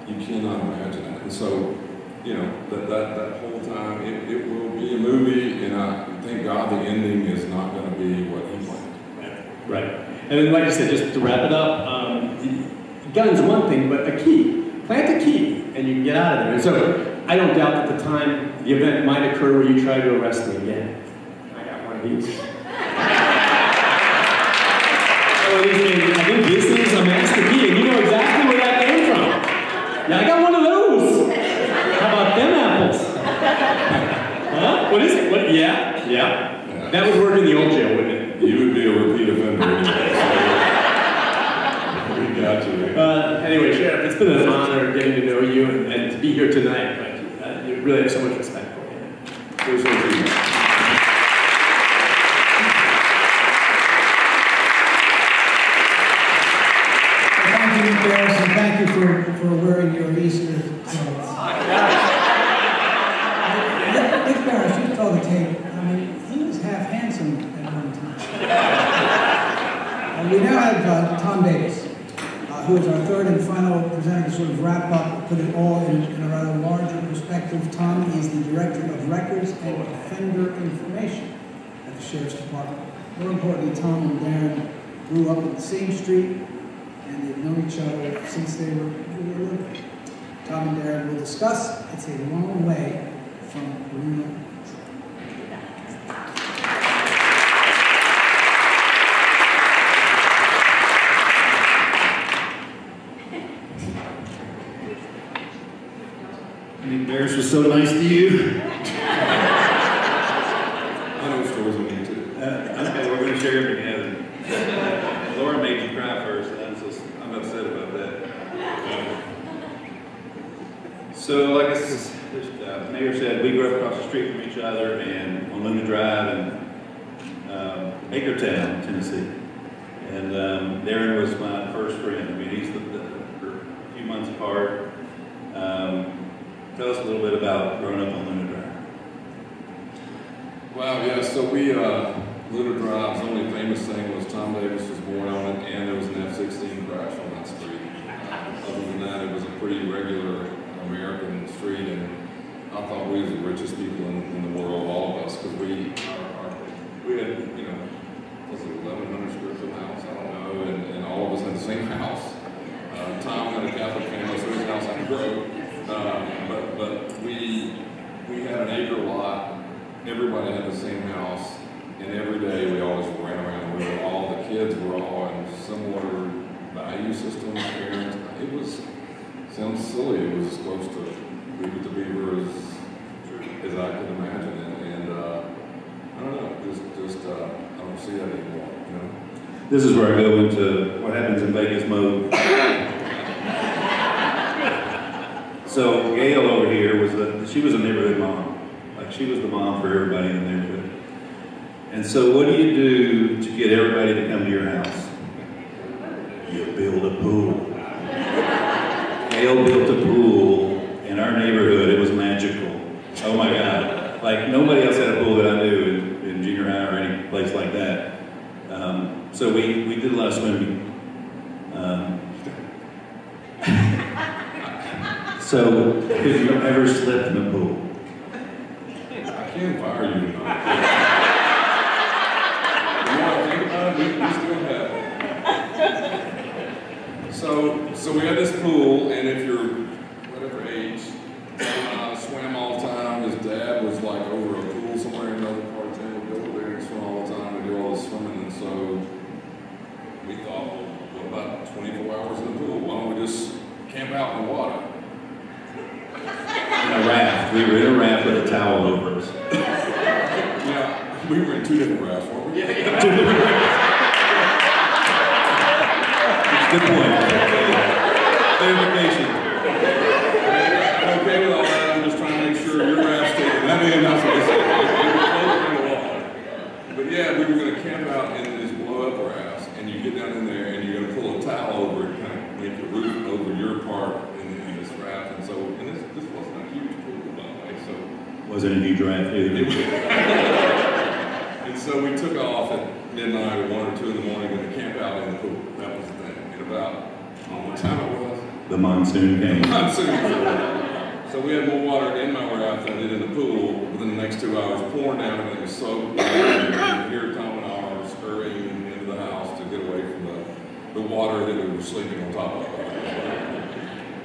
S9: you cannot imagine it. And so, you know, that, that, that whole time, it, it will be a movie, and I thank God the ending is not going to be what he planned.
S10: Right. And then, like I said, just to wrap it up, um, gun's one thing, but a key. Plant a key, and you can get out of there. And so, I don't doubt that the time the event might occur where you try to arrest me again. I got one of these. *laughs* Oh, these things, I think this is a master key, and you know exactly where that came from. Yeah, I got one of those. How about them apples? Huh? What is it? What? Yeah, yeah. That would work in the old jail, wouldn't it?
S9: You would be a repeat offender anyway. so *laughs* we got you.
S10: Uh, anyway, Sheriff, it's been an honor getting to know you and, and to be here tonight. But uh, you really have so much respect for you.
S9: Appreciate you.
S7: handsome at one time. and we now have uh, Tom Davis, uh, who is our third and final presenter to sort of wrap up, put it all in, in a rather larger perspective. Tom is the Director of Records and Offender Information at the Sheriff's Department. More importantly, Tom and Daron grew up on the same street, and they've known each other since they were, little. Tom and Daron will discuss. It's a long way from Bruno.
S13: I mean, Barris was so nice to you.
S9: I know stories we need to.
S13: Uh, okay, we're going to share them together. Laura made you cry first, and I'm, so, I'm upset about that. So, like I s- uh, Mayor said, we grew up across the street from each other and on Luna Drive in um, Acretown, Tennessee. And um, Daron was my first friend. I mean, he's the, the, we're a few months apart. Um, tell us a little bit about growing up on Luna Drive.
S9: Wow, yeah, so we, uh, Luna Drive's only famous thing was Tom Davis was born on it, and there was an F-16 crash on that street. Uh, Other than that, it was a pretty regular American street, and I thought we was the richest people in, in the world, all of us, because we, our, our, we had, you know, was it 1,100 square foot house, I don't know, and, and all of us had the same house. Uh, Tom had a Catholic family, so his house had a grove. Uh, but, but we, we had an acre lot everybody had the same house, and every day we always ran around. We were all the kids were all in similar value systems. Parents, it was sounds silly. It was as close to Leave It to Beaver as as I could imagine, and, and uh, I don't know, just just uh, I don't see that anymore. You know.
S13: This is where I go into what happens in Vegas mode. so Gail over here was the she was a neighborhood mom. Like she was the mom for everybody in the neighborhood. And so what do you do to get everybody to come to your house? You build a pool. Gail built a pool in our neighborhood. It was magical. Oh my God. Like nobody else had a pool that I knew in, in junior high or any place like that. Um, so we, we did a lot of swimming. Um, *laughs* so have you ever slept in a pool?
S9: I can't fire you. You know what think about it? We, we still have it. So, so we had this pool, and if you're whatever age, uh, swam all the time. His dad was like over a pool somewhere in another part of town. We'd go over there and swim all the time and do all this swimming. And so we thought, well, what about 24 hours in the pool? Why don't we just camp out in the water?
S13: In a raft. We were in a raft with a towel over us.
S9: Yeah, we were in two different rafts, weren't we? Yeah,
S13: Good point. Clarification.
S9: I'm okay with all that, I'm just trying to make sure your raft's taken. That ain't enough for this. We were over in the water. But yeah, we were gonna camp out in this blow-up rafts, and you get down in there, and you're gonna pull a towel over and of make roof over your part in, in this raft, and so, and this, this wasn't a huge pool, by the way, so.
S13: Wasn't a huge raft either.
S9: And so we took off at midnight or one or two in the morning and camp out in the pool. That was the thing. And about, oh, what time it was?
S13: The monsoon came.
S9: Monsoon. So we had more water in my raft than I did in the pool within the next two hours, pouring down and it was soaked. And here Tom and I are scurrying into the house to get away from the, the water that we were sleeping on top of.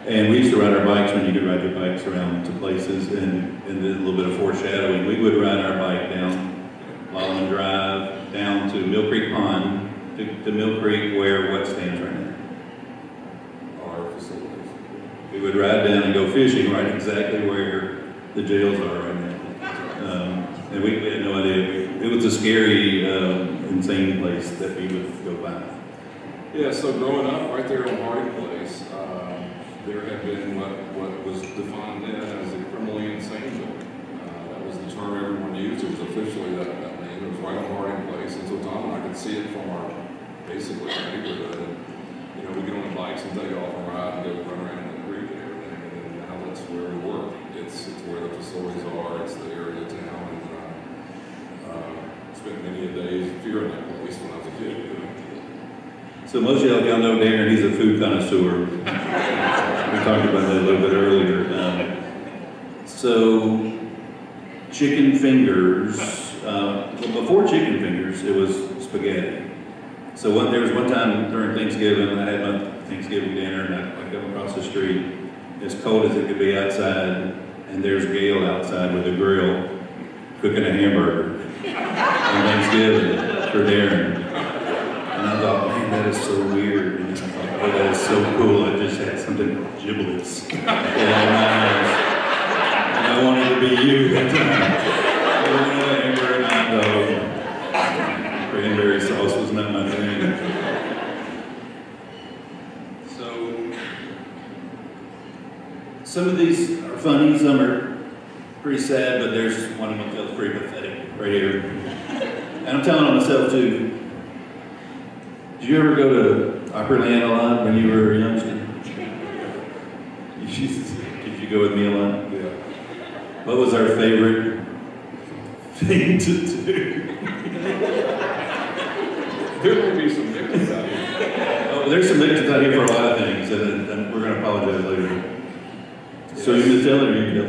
S13: And we used to ride our bikes when you could ride your bikes around to places and, and then a little bit of foreshadowing. We would ride our bike down Lawland Drive, down to Mill Creek Pond, to, to Mill Creek where what stands right now.
S9: Our facilities.
S13: We would ride down and go fishing right exactly where the jails are right now. Um, and we, we had no idea. It was a scary, um, insane place that we would go by.
S9: Yeah, so growing up right there on Harding Place, um, there had been what, what was defined then as a criminally insane building. Uh, that was the term everyone used. It was officially that, that name. It was right on Harding Place. And so Tom and I could see it from our, basically, neighborhood. And, you know, we get on the bikes and take off and ride and go run around the creek and everything. And now that's where we work. It's, it's where the facilities are. It's the area of town. And uh, uh, spent many a days fearing that place when I was a kid. you know.
S13: So most of y'all, y'all know Daron, he's a food connoisseur. we talked about that a little bit earlier. Um, so, chicken fingers, uh, well, before chicken fingers, it was spaghetti. So one, there was one time during Thanksgiving, I had my Thanksgiving dinner, and I, I come across the street, as cold as it could be outside, and there's Gail outside with a grill cooking a hamburger on Thanksgiving for Daron. That so weird. And I oh, that is so cool. I just had something called giblets *laughs* house. Uh, and I wanted to be you that time. I wanted a hamburger and hot dog. Cranberry sauce was not my thing. So, some of these are funny, some are pretty sad, but there's one of them that's pretty pathetic right here. And I'm telling on myself too. Did you ever go to a lot when you were a youngster? *laughs* You- Did you go with me a lot?
S9: Yeah.
S13: What was our favorite thing to do? *laughs*
S9: There may be some victims out here.
S13: Oh, there's some victims out here for a lot of things, and, and we're going to apologize later. So you can tell it or you tell?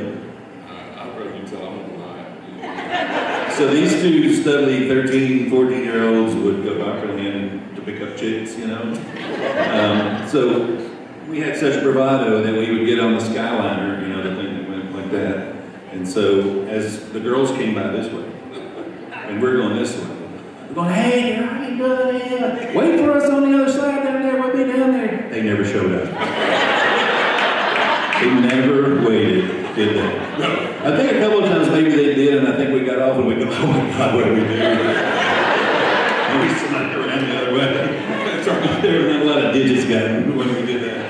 S9: Uh, I'd rather you tell them lie.
S13: So these two studly 13, 14 year olds would go to Opryland to pick up chicks, you know? Um, so we had such bravado that we would get on the Skyliner, you know, the thing that went like that. And so as the girls came by this way, and we're going this way, we're going, hey, how you doing? Wait for us on the other side down there, we'll be down there. They never showed up. They never waited, did they?
S9: No.
S13: I think a couple of times maybe they did, and I think we got off and we go, oh my God, what do we do? and we snuck around the other way. *laughs* there were not a lot of digits gotten when we did that.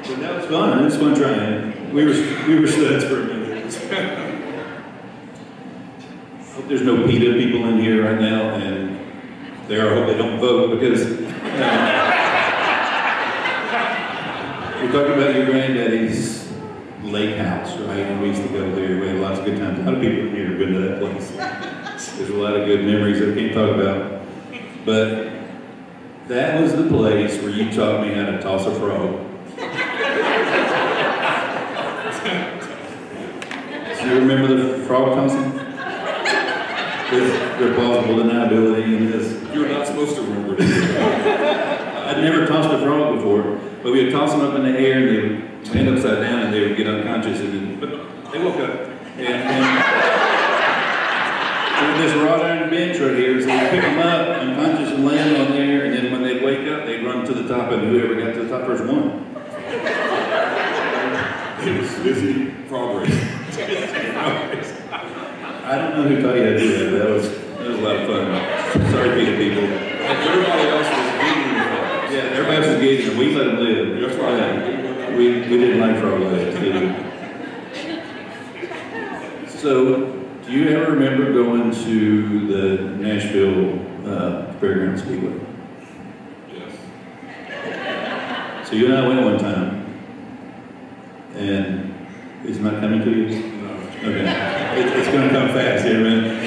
S13: *laughs* But that was fun. It was fun trying. We were we were studs for a minute. *laughs* Hope there's no PETA people in here right now, and there I hope they don't vote because. uh, we talked about your granddaddy's lake house, right? And we used to go there. We had lots of good times. A lot of people in here have been to that place. There's a lot of good memories that we can't talk about. But that was the place where you taught me how to toss a frog. Do you remember the frog tossing? There's, plausible deniability in this.
S9: You're not supposed to remember it.
S13: I'd never tossed a frog before, but we would toss them up in the air and they would land upside down and they would get unconscious and then, but they woke up. And, and there's this wrought iron bench right here, so we pick them up unconscious and land on there, when they'd wake up, they'd run to the top, and whoever got to the top first won.
S9: It was busy progress.
S13: I don't know who taught you how to do that, but that was, that was a lot of fun. Sorry, PETA people.
S9: Everybody else was beating.
S13: Yeah, everybody else was and we let them live.
S9: That's right.
S13: We, we didn't like frog legs, did we? So, do you ever remember going to the Nashville uh, Fairground Speedway?
S9: Yes.
S13: So you and I went one time, and it's not coming to you?
S9: No.
S13: Okay. It, it's going to come fast here, man.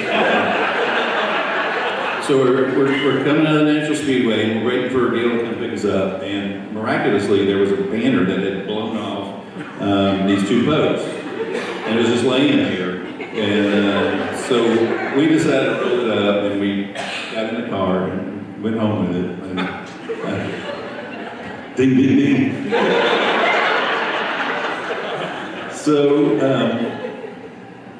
S13: So we're, we're, we're coming out of the National Speedway, and we're waiting for a Gail to come pick us up, and miraculously there was a banner that had blown off um, these two posts, and it was just laying here. And uh, so we decided to roll it up, and we got in the car and went home with it. And, ding, ding, ding. So, um,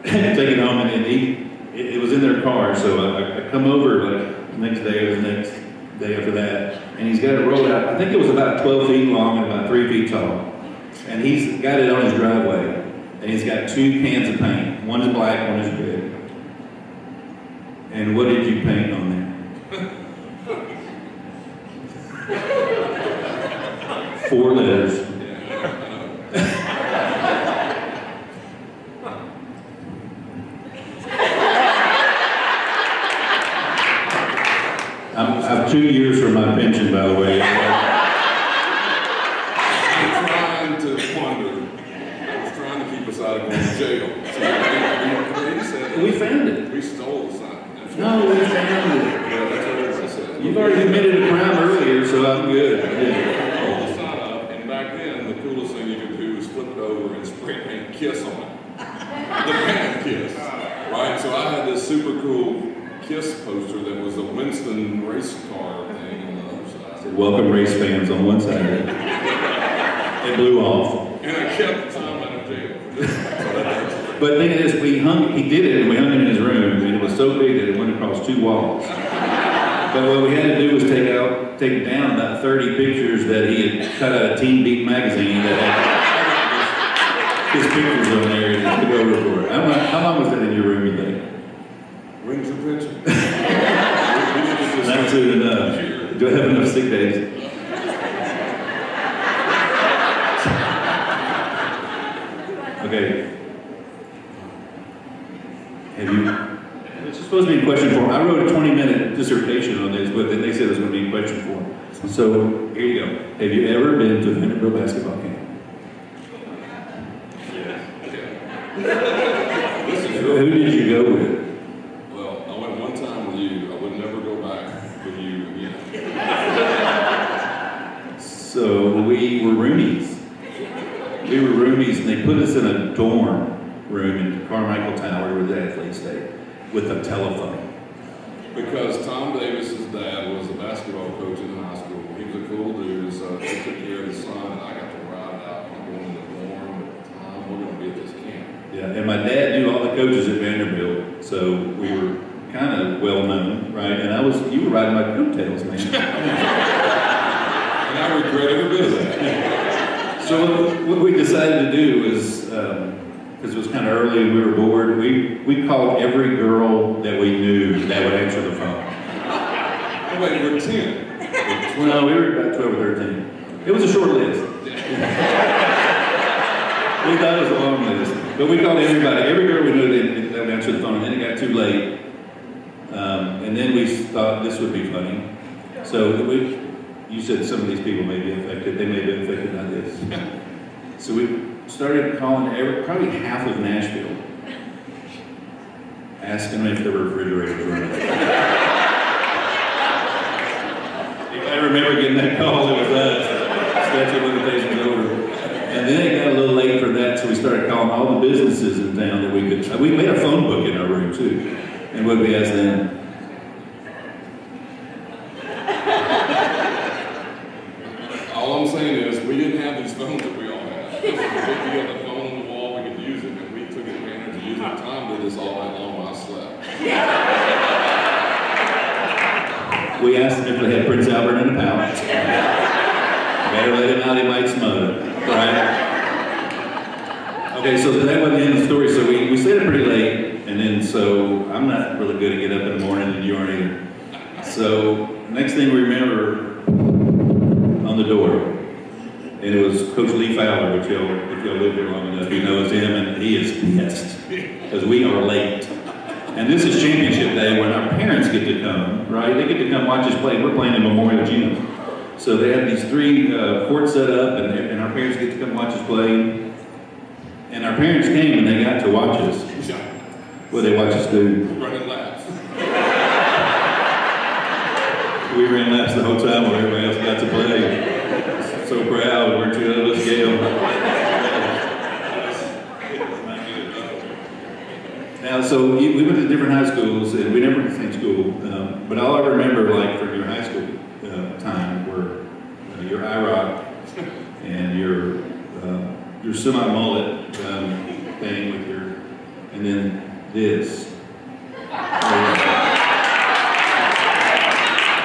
S13: take it home and then he, it, it was in their car, so I, I come over like the next day or the next day after that, and he's got it rolled out. I think it was about 12 feet long and about three feet tall. And he's got it on his driveway, and he's got two cans of paint. One is black, one is red. And what did you paint on there? Four letters. I'm, I'm two years from my pension, by the way.
S9: I'm trying to wonder. I was trying to keep us out of going to jail. So we, we, we said
S13: We found it.
S9: We stole the sign.
S13: No, we found it. You've already committed a crime earlier, so I'm good. Yeah.
S9: Hold the sign up, and back then, the coolest thing you could do was flip it over and spray paint kiss on it. The band kiss. Right? So I had this super cool kiss poster that was a Winston race car thing on the other side.
S13: Welcome race fans on one side. It blew off.
S9: And I kept Tom out of jail.
S13: But the thing is, we hung, he did it, and we hung it in his room, and it was so big that it went across two walls. But what we had to do was take out, take down about 30 pictures that he had cut out of Teen Beat magazine that had his pictures on there and to go over for it. How long, how long was that in your room, you think?
S9: Rings a *laughs* picture.
S13: Not soon enough. Do I have enough sick days? Okay. Have you, it's supposed to be a question form. I wrote a 20 minute dissertation on this, but then they said it was going to be a question form. So here you go. Have you ever been to Vanderbilt basketball camp? Yeah. Who did you go with?
S9: Well, I went one time with you. I would never go back with you again.
S13: So we were roomies. We were roomies, and they put us in a dorm room in Carmichael Tower where the athletes stayed with a telephone.
S9: Because Tom Davis's dad was a basketball coach in high school. He was a cool dude, so he took care of his son, and I got to ride out. I'm going in the dorm Tom. We're going to be at this camp.
S13: Yeah, and my dad knew all the coaches at Vanderbilt, so we were kind of well known, right? And I was, you were riding my coattails, man. *laughs*
S9: And I regret every bit of that.
S13: so what, what we decided to do was, um, because it was kind of early and we were bored, we, we called every girl that we knew that would answer the phone.
S9: Oh, wait, we were 10.
S13: Well, no, we were about 12 or 13. It was a short list. *laughs* we thought it was a long list. But we called everybody, every girl we knew that, would answer the phone, and then it got too late. Um, and then we thought this would be funny. So we, you said some of these people may be affected, they may have been affected by this. *laughs* So we started calling every, probably half of Nashville, asking if their refrigerators were running. If I remember getting that call, it was us. Statute of limitations over. And then it got a little late for that, so we started calling all the businesses in town that we could. We made a phone book in our room too. And what we asked them,
S9: All I'm saying is, we didn't have these phones that we all have. We had the phone on the wall, we could use it, and we took advantage of using it. Tom did this all night long while I slept.
S13: we asked them if they had Prince Albert in a pouch. Better let him out, he might smother. Right? Okay, so that wasn't the end of the story. So we, we stayed up pretty late, and then so I'm not really good at getting up in the morning, and you aren't either. So next thing we remember, on the door, and it was Coach Lee Fowler, which y'all, if y'all live here long enough, you know is him, and he is pissed because we are late. And this is championship day when our parents get to come, right? They get to come watch us play. We're playing in Memorial Gym. So they have these three uh, courts set up, and, and our parents get to come watch us play. And our parents came and they got to watch us. What they watch us do?
S9: Running laps.
S13: We ran laps the whole time while everybody else got to play. So proud, weren't you of us, Gail? Now, so we we went to different high schools, and we never went to the same school. Um, but all I remember, like from your high school uh, time, were uh, your IROC and your uh, your semi mullet um, thing with your, and then this.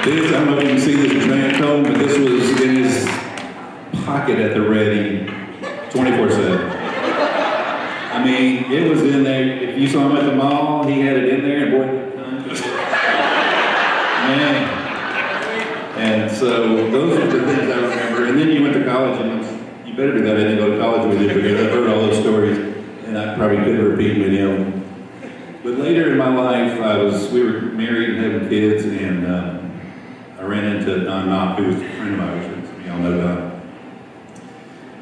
S13: This, I don't know if you can see this giant cone, but this was in his pocket at the ready 24 7. I mean, it was in there. If you saw him at the mall, he had it in there, and boy, man. And so those are the things I remember. And then you went to college, and better be glad I didn't go to college with you because I've heard all those stories, and I probably couldn't repeat many of them. But later in my life, I was we were married and having kids, and um, I ran into Don Knopp, who was a friend of mine. Some of y'all know Don.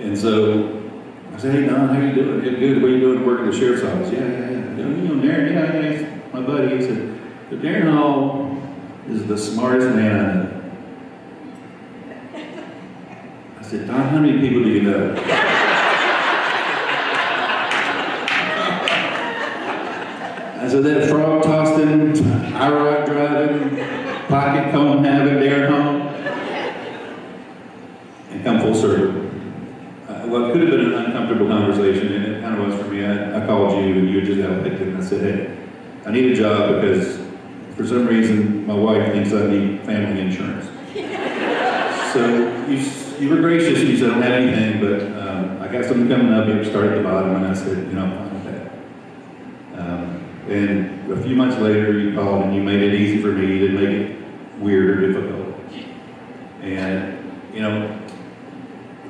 S13: And so I said, "Hey Don, how you doing? Good, good. What are you doing? Working at the sheriff's office? Yeah, yeah, yeah. You know, Daron, yeah, yeah. My buddy. He said, But Daron Hall is the smartest man I know. I said, Don, how many people do you know? I said, that frog tossing, IROC driving, pocket comb having Daron Hall. And come full circle. Uh, well, it could have been an uncomfortable conversation, and it kind of was for me. I, I called you, and you just out it, and I said, hey, I need a job because for some reason my wife thinks I need family insurance. *laughs* so you, you were gracious, and you said, I don't have anything, but um, I got something coming up, you start at the bottom, and I said, you know, I'm that. Um, and a few months later, you called and you made it easy for me to make it weird or difficult. And, you know,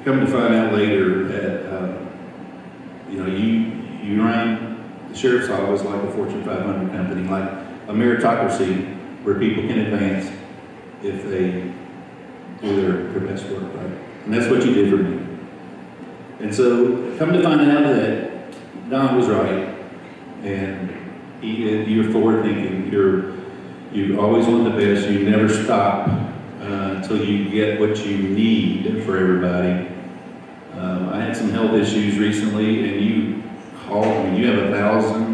S13: come to find out later that, uh, you know, you, you ran the sheriff's office like a Fortune 500 company, like a meritocracy where people can advance if they do their, their best work, right? And that's what you did for me. And so, come to find out that Don was right, and he, you're forward thinking, you're, you always want the best, you never stop uh, until you get what you need for everybody. Um, I had some health issues recently, and you called me. You have a thousand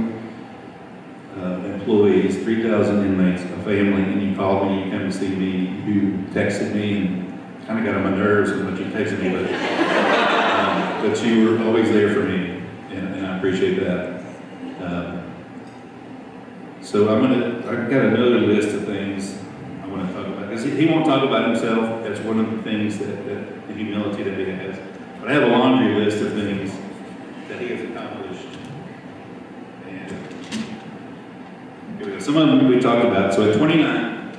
S13: employees, 3,000 inmates, a family, and you called me, you come to see me, you texted me, and kind of got on my nerves with what you texted me, but, um, but you were always there for me, and, and I appreciate that. Um, so I'm gonna, I've got another list of things I want to talk about, because he, he won't talk about himself, that's one of the things that, that the humility that he has. But I have a laundry list of things that he has accomplished. And. Some of them we talked about. So at 29,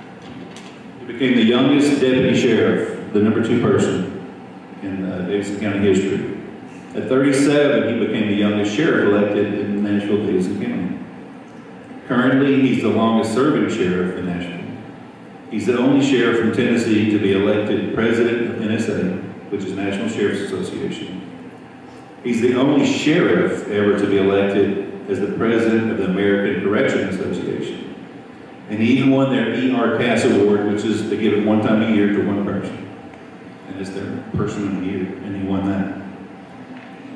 S13: he became the youngest deputy sheriff, the number two person in uh, Davidson County history. At 37, he became the youngest sheriff elected in Nashville, Davidson County. Currently, he's the longest serving sheriff in Nashville. He's the only sheriff from Tennessee to be elected president of NSA, which is National Sheriff's Association. He's the only sheriff ever to be elected as the president of the American Correction Association. And he even won their E.R. Cass Award, which is they give it one time a year to one person. And it's their person of the year, and he won that.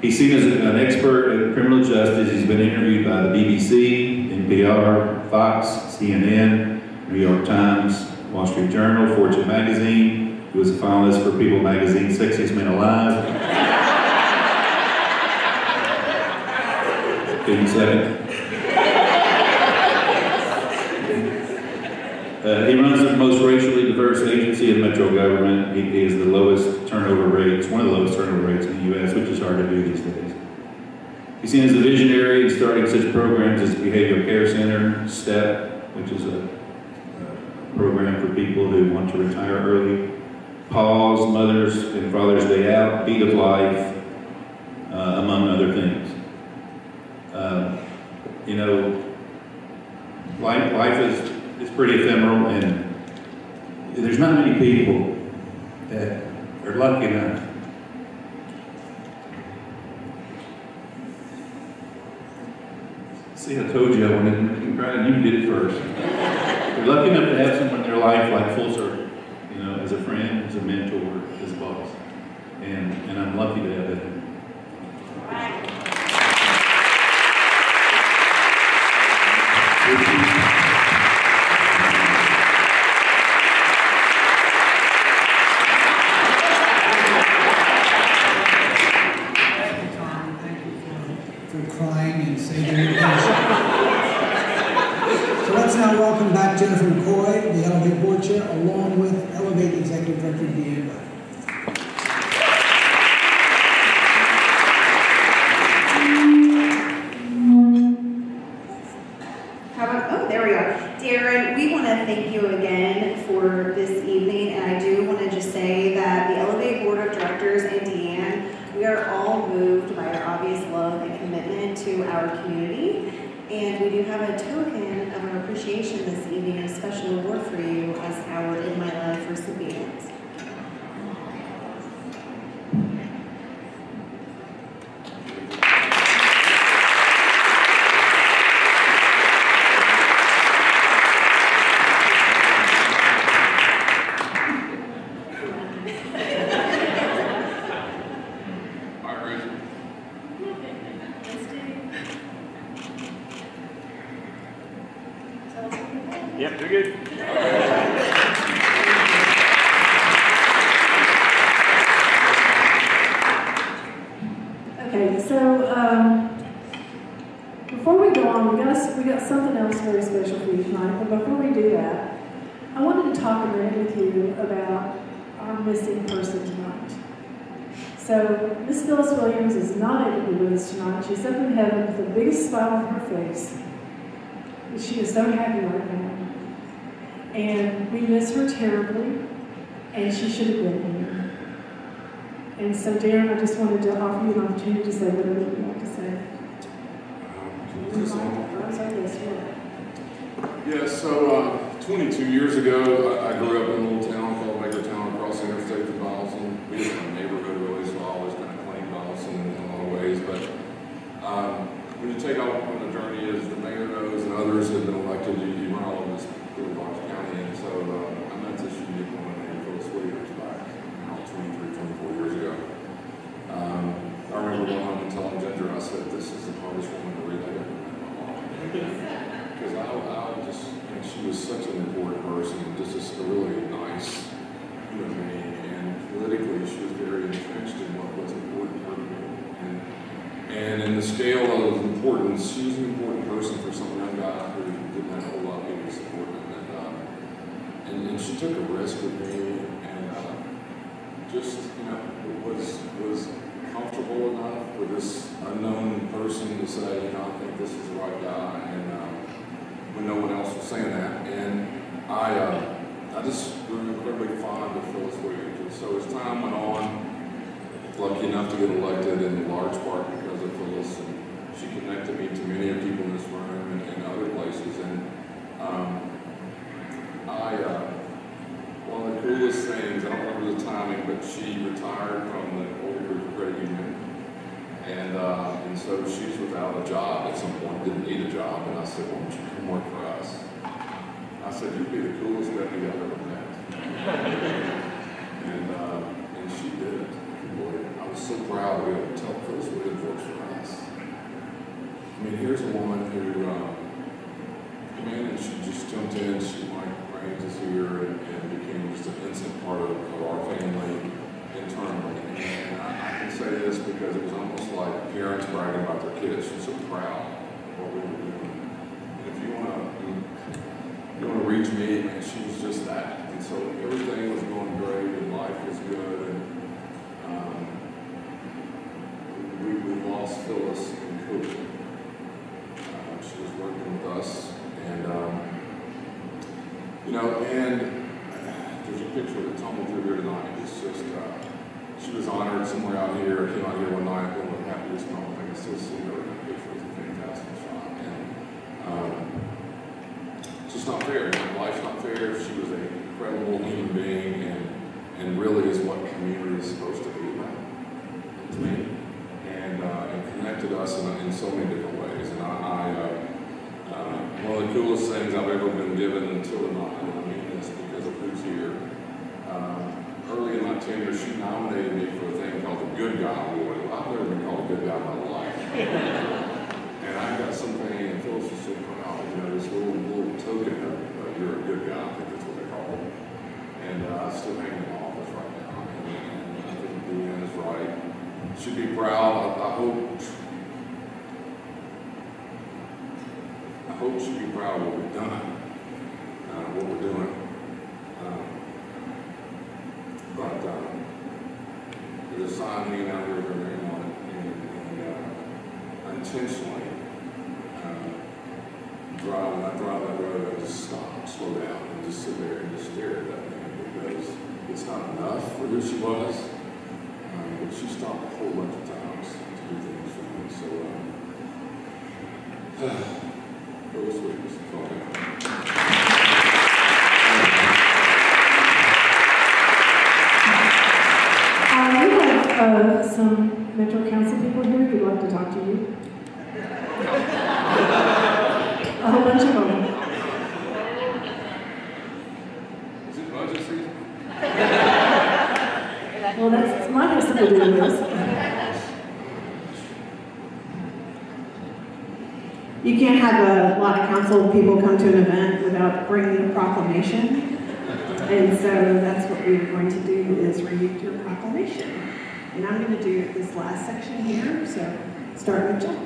S13: He's seen as an expert in criminal justice. He's been interviewed by the BBC, NPR, Fox, CNN, New York Times, Wall Street Journal, Fortune Magazine. He was a finalist for People Magazine Sexiest Man Alive. Give me. Uh, he runs the most racially diverse agency in metro government. He, he has the lowest turnover rates, one of the lowest turnover rates in the U.S., which is hard to do these days. He's seen as a visionary in starting such programs as the Behavioral Care Center, STEP, which is a, a program for people who want to retire early, Pause, Mother's and Father's Day Out, Beat of Life, uh, among other things. You know, life, life is it's pretty ephemeral, and there's not many people that are lucky enough. See, I told you I wanted to make you cry, and you did it first. They're lucky enough to have someone in their life like full circle, you know, as a friend, as a mentor, as a boss, and and I'm lucky to have that.
S7: for crying and saving your passion. So let's now welcome back Jennifer McCoy, the L'Evate Board Chair, along with L'Evate Executive Director Deanne Buck.
S3: How about, oh, there we are. Daron, we want to thank you again for this evening, and I do want to just say that the L'Evate Board of Directors and Deanne, we are all moved by your obvious love and commitment to our community, and we do have a token of our appreciation this evening, a special award for you as our In My Life recipient.
S11: Yep, you're good.
S1: So um, before we go on, we got, we got something else very special for you tonight. But before we do that, I wanted to talk a minute with you about our missing person tonight. So Miss Phyllis Williams is not able to be with us tonight. She's up in heaven with the biggest smile on her face. She is so happy right now. And we miss her terribly, and she should have been here. And so, Daron, I just wanted to offer you an opportunity to say whatever you'd like to say. Yes.
S9: Yeah, so uh, 22 years ago, I, I grew up in a little town called Bakertown across the interstate from Donelson. We live in a neighborhood really, so I always kind of claim Donelson in a lot of ways. But um, when you take off on the journey, as the mayor knows and others have been elected, you, you run all of this really large county. And so uh, I met this unique woman named Phyllis Williams back now 23, 24 years ago. Um, I remember going home and telling Ginger, I said, this is the hardest woman to relate ever met in my life. Because I, I just think she was such an important person, just just a really nice human being. And politically, she was very entrenched in what was important for her. And, and in the scale of importance, she was an important person for some young guy who didn't have a whole lot of people support him. And, um, and, and she took a risk with me and uh, just, you know, was, was comfortable enough with this unknown person to say, you know, I think this is the right guy. And um, when no one else was saying that. And I, uh, I just grew incredibly fond of Phyllis Williams. And so as time went on, lucky enough to get elected in large part because of Phyllis. And she connected me to many people in this room and, and other places. And um, I, uh, one of the coolest things, I don't remember the timing, but she retired from the Old Credit Union. And, uh, and so she's without a job at some point, didn't need a job. And I said, why don't you come work for us? I said, you'd be the coolest deputy I've ever met. and, uh, and she did it. Boy, I was so proud to be able to tell Phyllis Williams works for us. I mean, here's a woman who, um, came in and she just jumped in, she like here and, and became just an instant part of, of our family internally. And I, can say this because it was almost like parents bragging about their kids. She's so proud of what we were doing. And if you want to, you want to reach me, man, she was just that. And so everything was going great and life was good. And um, we, we lost Phyllis in COVID. Uh, she was working with us, and um, you know, and there's a picture that tumbled through here tonight. It's just uh, she was honored somewhere out here. Came out here one night, one of the happiest moments. I can still see her in that picture. It's a fantastic shot, and um, it's just not fair. You know, life's not fair. She was an incredible human being, and and really is what community is supposed to be about to me, and uh, and connected us in, in so many different ways. And I, I uh, uh, one of the coolest things I've ever been given until tonight, and I mean this because of who's here. Um, early in my tenure, she nominated me for a thing called the Good Guy Award. Well, I've never been called a good guy in my life. *laughs* and I got something, and Phyllis was so proud, you know, this little, little token of uh, you're a good guy, I think that's what they call it. And uh, I still hang in my office right now, and, I think Deanne is right. Should be proud. I, I hope I hope she'll be proud of what we've done, uh, what we're doing. Um, but um, her on and, and uh, intentionally uh, drive, when I drive that road, I just stop, slow down, and just sit there and just stare at that thing because it's not enough for who she was, um, but she stopped a whole bunch of times to do things for me. So. Um, Phyllis Williams, that's all I have.
S1: Uh, we have uh, some Metro Council people here who'd like to talk to you. A whole bunch of them.
S9: Is it budget season?
S1: Well, that's my have something to do with this.
S9: You can't have a lot of council people come to an event without bringing a proclamation. And so that's what we're going to do is read your proclamation. And I'm going to do this last section here, so start with John.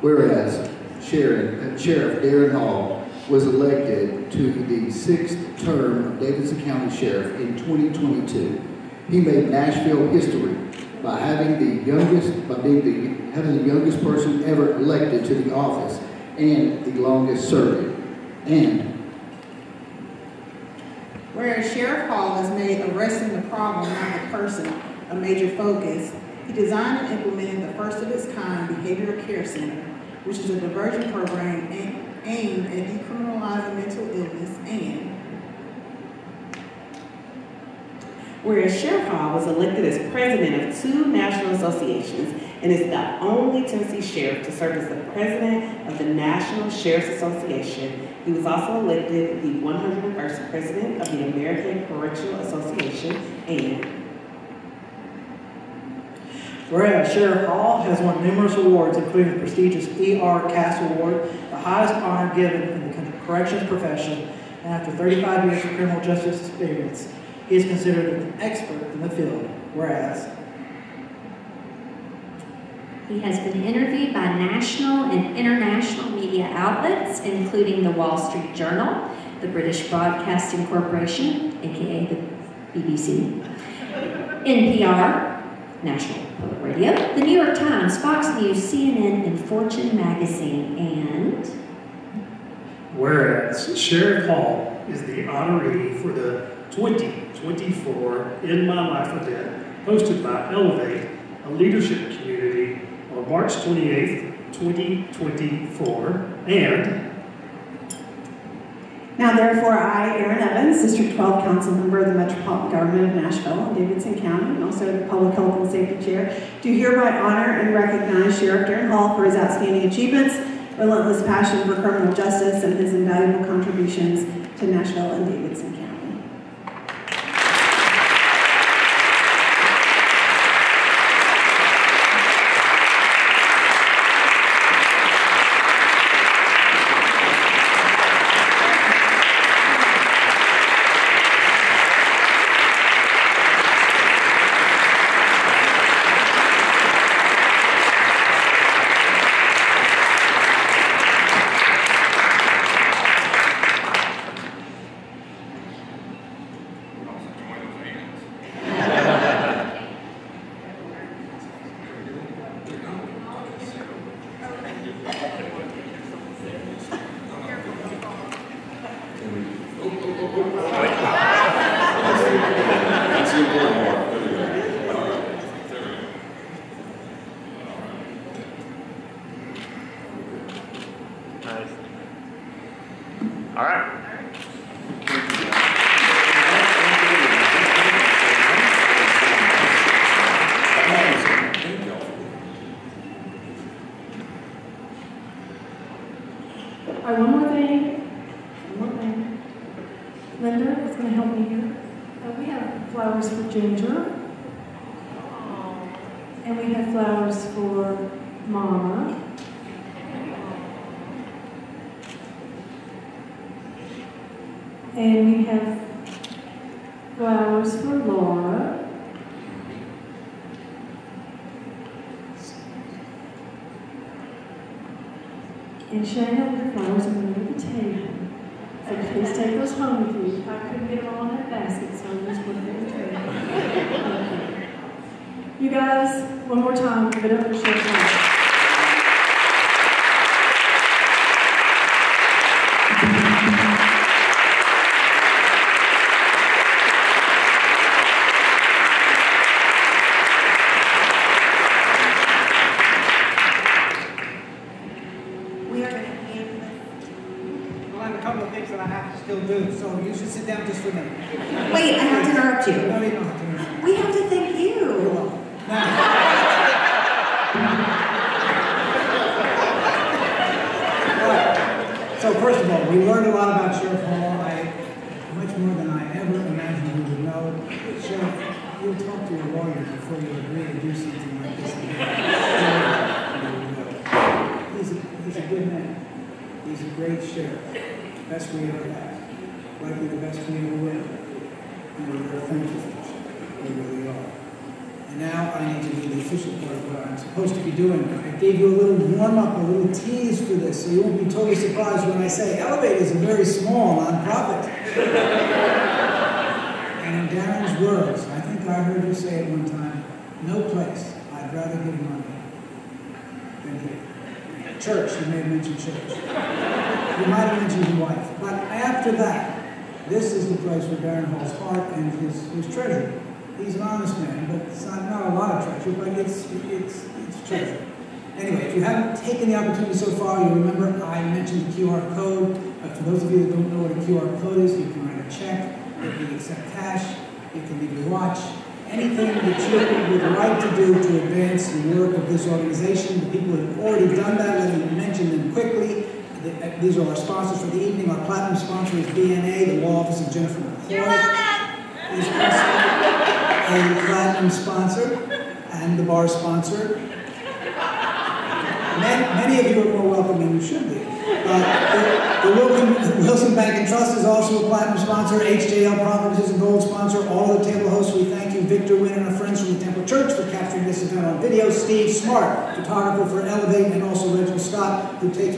S15: Whereas Sheriff, uh, Sheriff Daron Hall was elected to the sixth term of Davidson County Sheriff in 2022. He made Nashville history by having the youngest, by being the, having the youngest person ever elected to the office and the longest serving. And
S9: Whereas Sheriff Hall has made arresting the problem, not the person, a major focus, he designed and implemented the first of its kind Behavioral Care Center, which is a diversion program aimed at decriminalizing mental illness and
S16: Whereas Sheriff Hall was elected as president of two national associations and is the only Tennessee sheriff to serve as the president of the National Sheriff's Association. He was also elected the 101st president of the American Correctional Association and
S17: Whereas Sheriff Hall has won numerous awards, including the prestigious E.R. Cass Award, the highest honor given in the corrections profession, and after 35 years of criminal justice experience, he is considered an expert in the field. Whereas
S18: He has been interviewed by national and international media outlets, including the Wall Street Journal, the British Broadcasting Corporation, aka the BBC, NPR, National Public Radio, the New York Times, Fox News, CNN, and Fortune magazine, and
S19: Whereas Sheriff Hall is the honoree for the 2024 In My Life event hosted by L'Evate, a leadership community, on March 28th, 2024, and
S9: Now therefore, I, Erin Evans, District 12 Council Member of the Metropolitan Government of Nashville and Davidson County, and also the Public Health and Safety Chair, do hereby honor and recognize Sheriff Daron Hall for his outstanding achievements, relentless passion for criminal justice, and his invaluable contributions to Nashville and Davidson County.
S7: Guys, one more time, give it up for Sheriff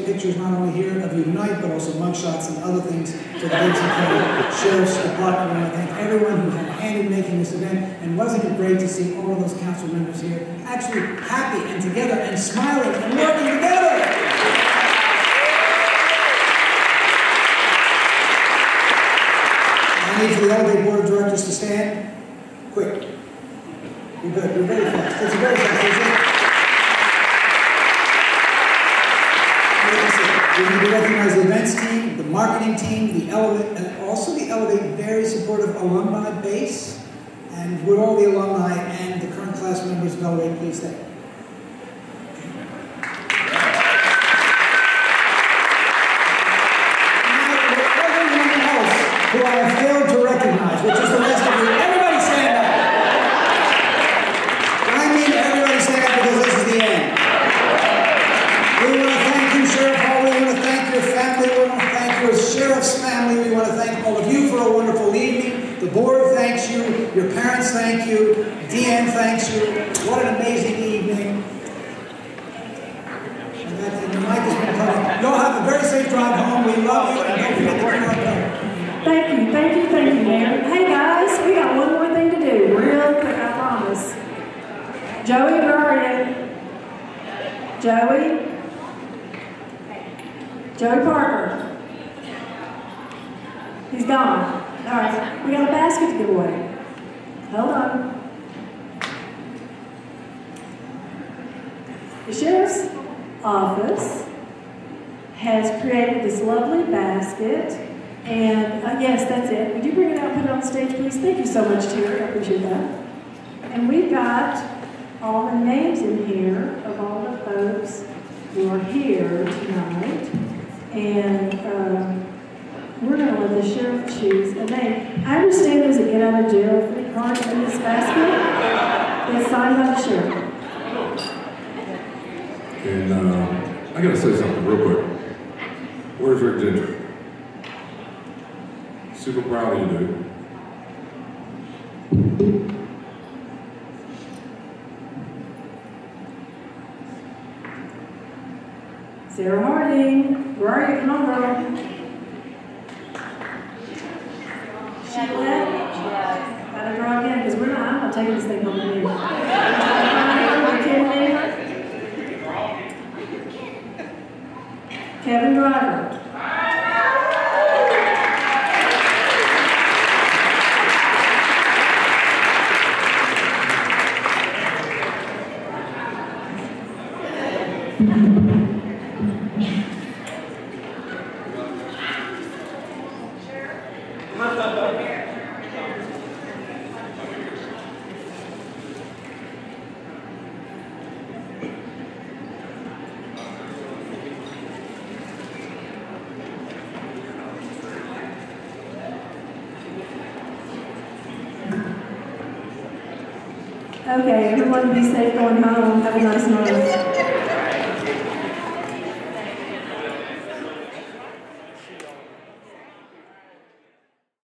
S7: pictures not only here of Unite, but also mugshots and other things for the Davidson County Sheriff's Department. want to thank everyone who had a hand in making this event. And wasn't it great to see all of those council members here actually happy and together and smiling and working together? alumni base, and we're all the alumni, and the current class members
S1: know where please stay. everyone be safe going home. Have a nice night.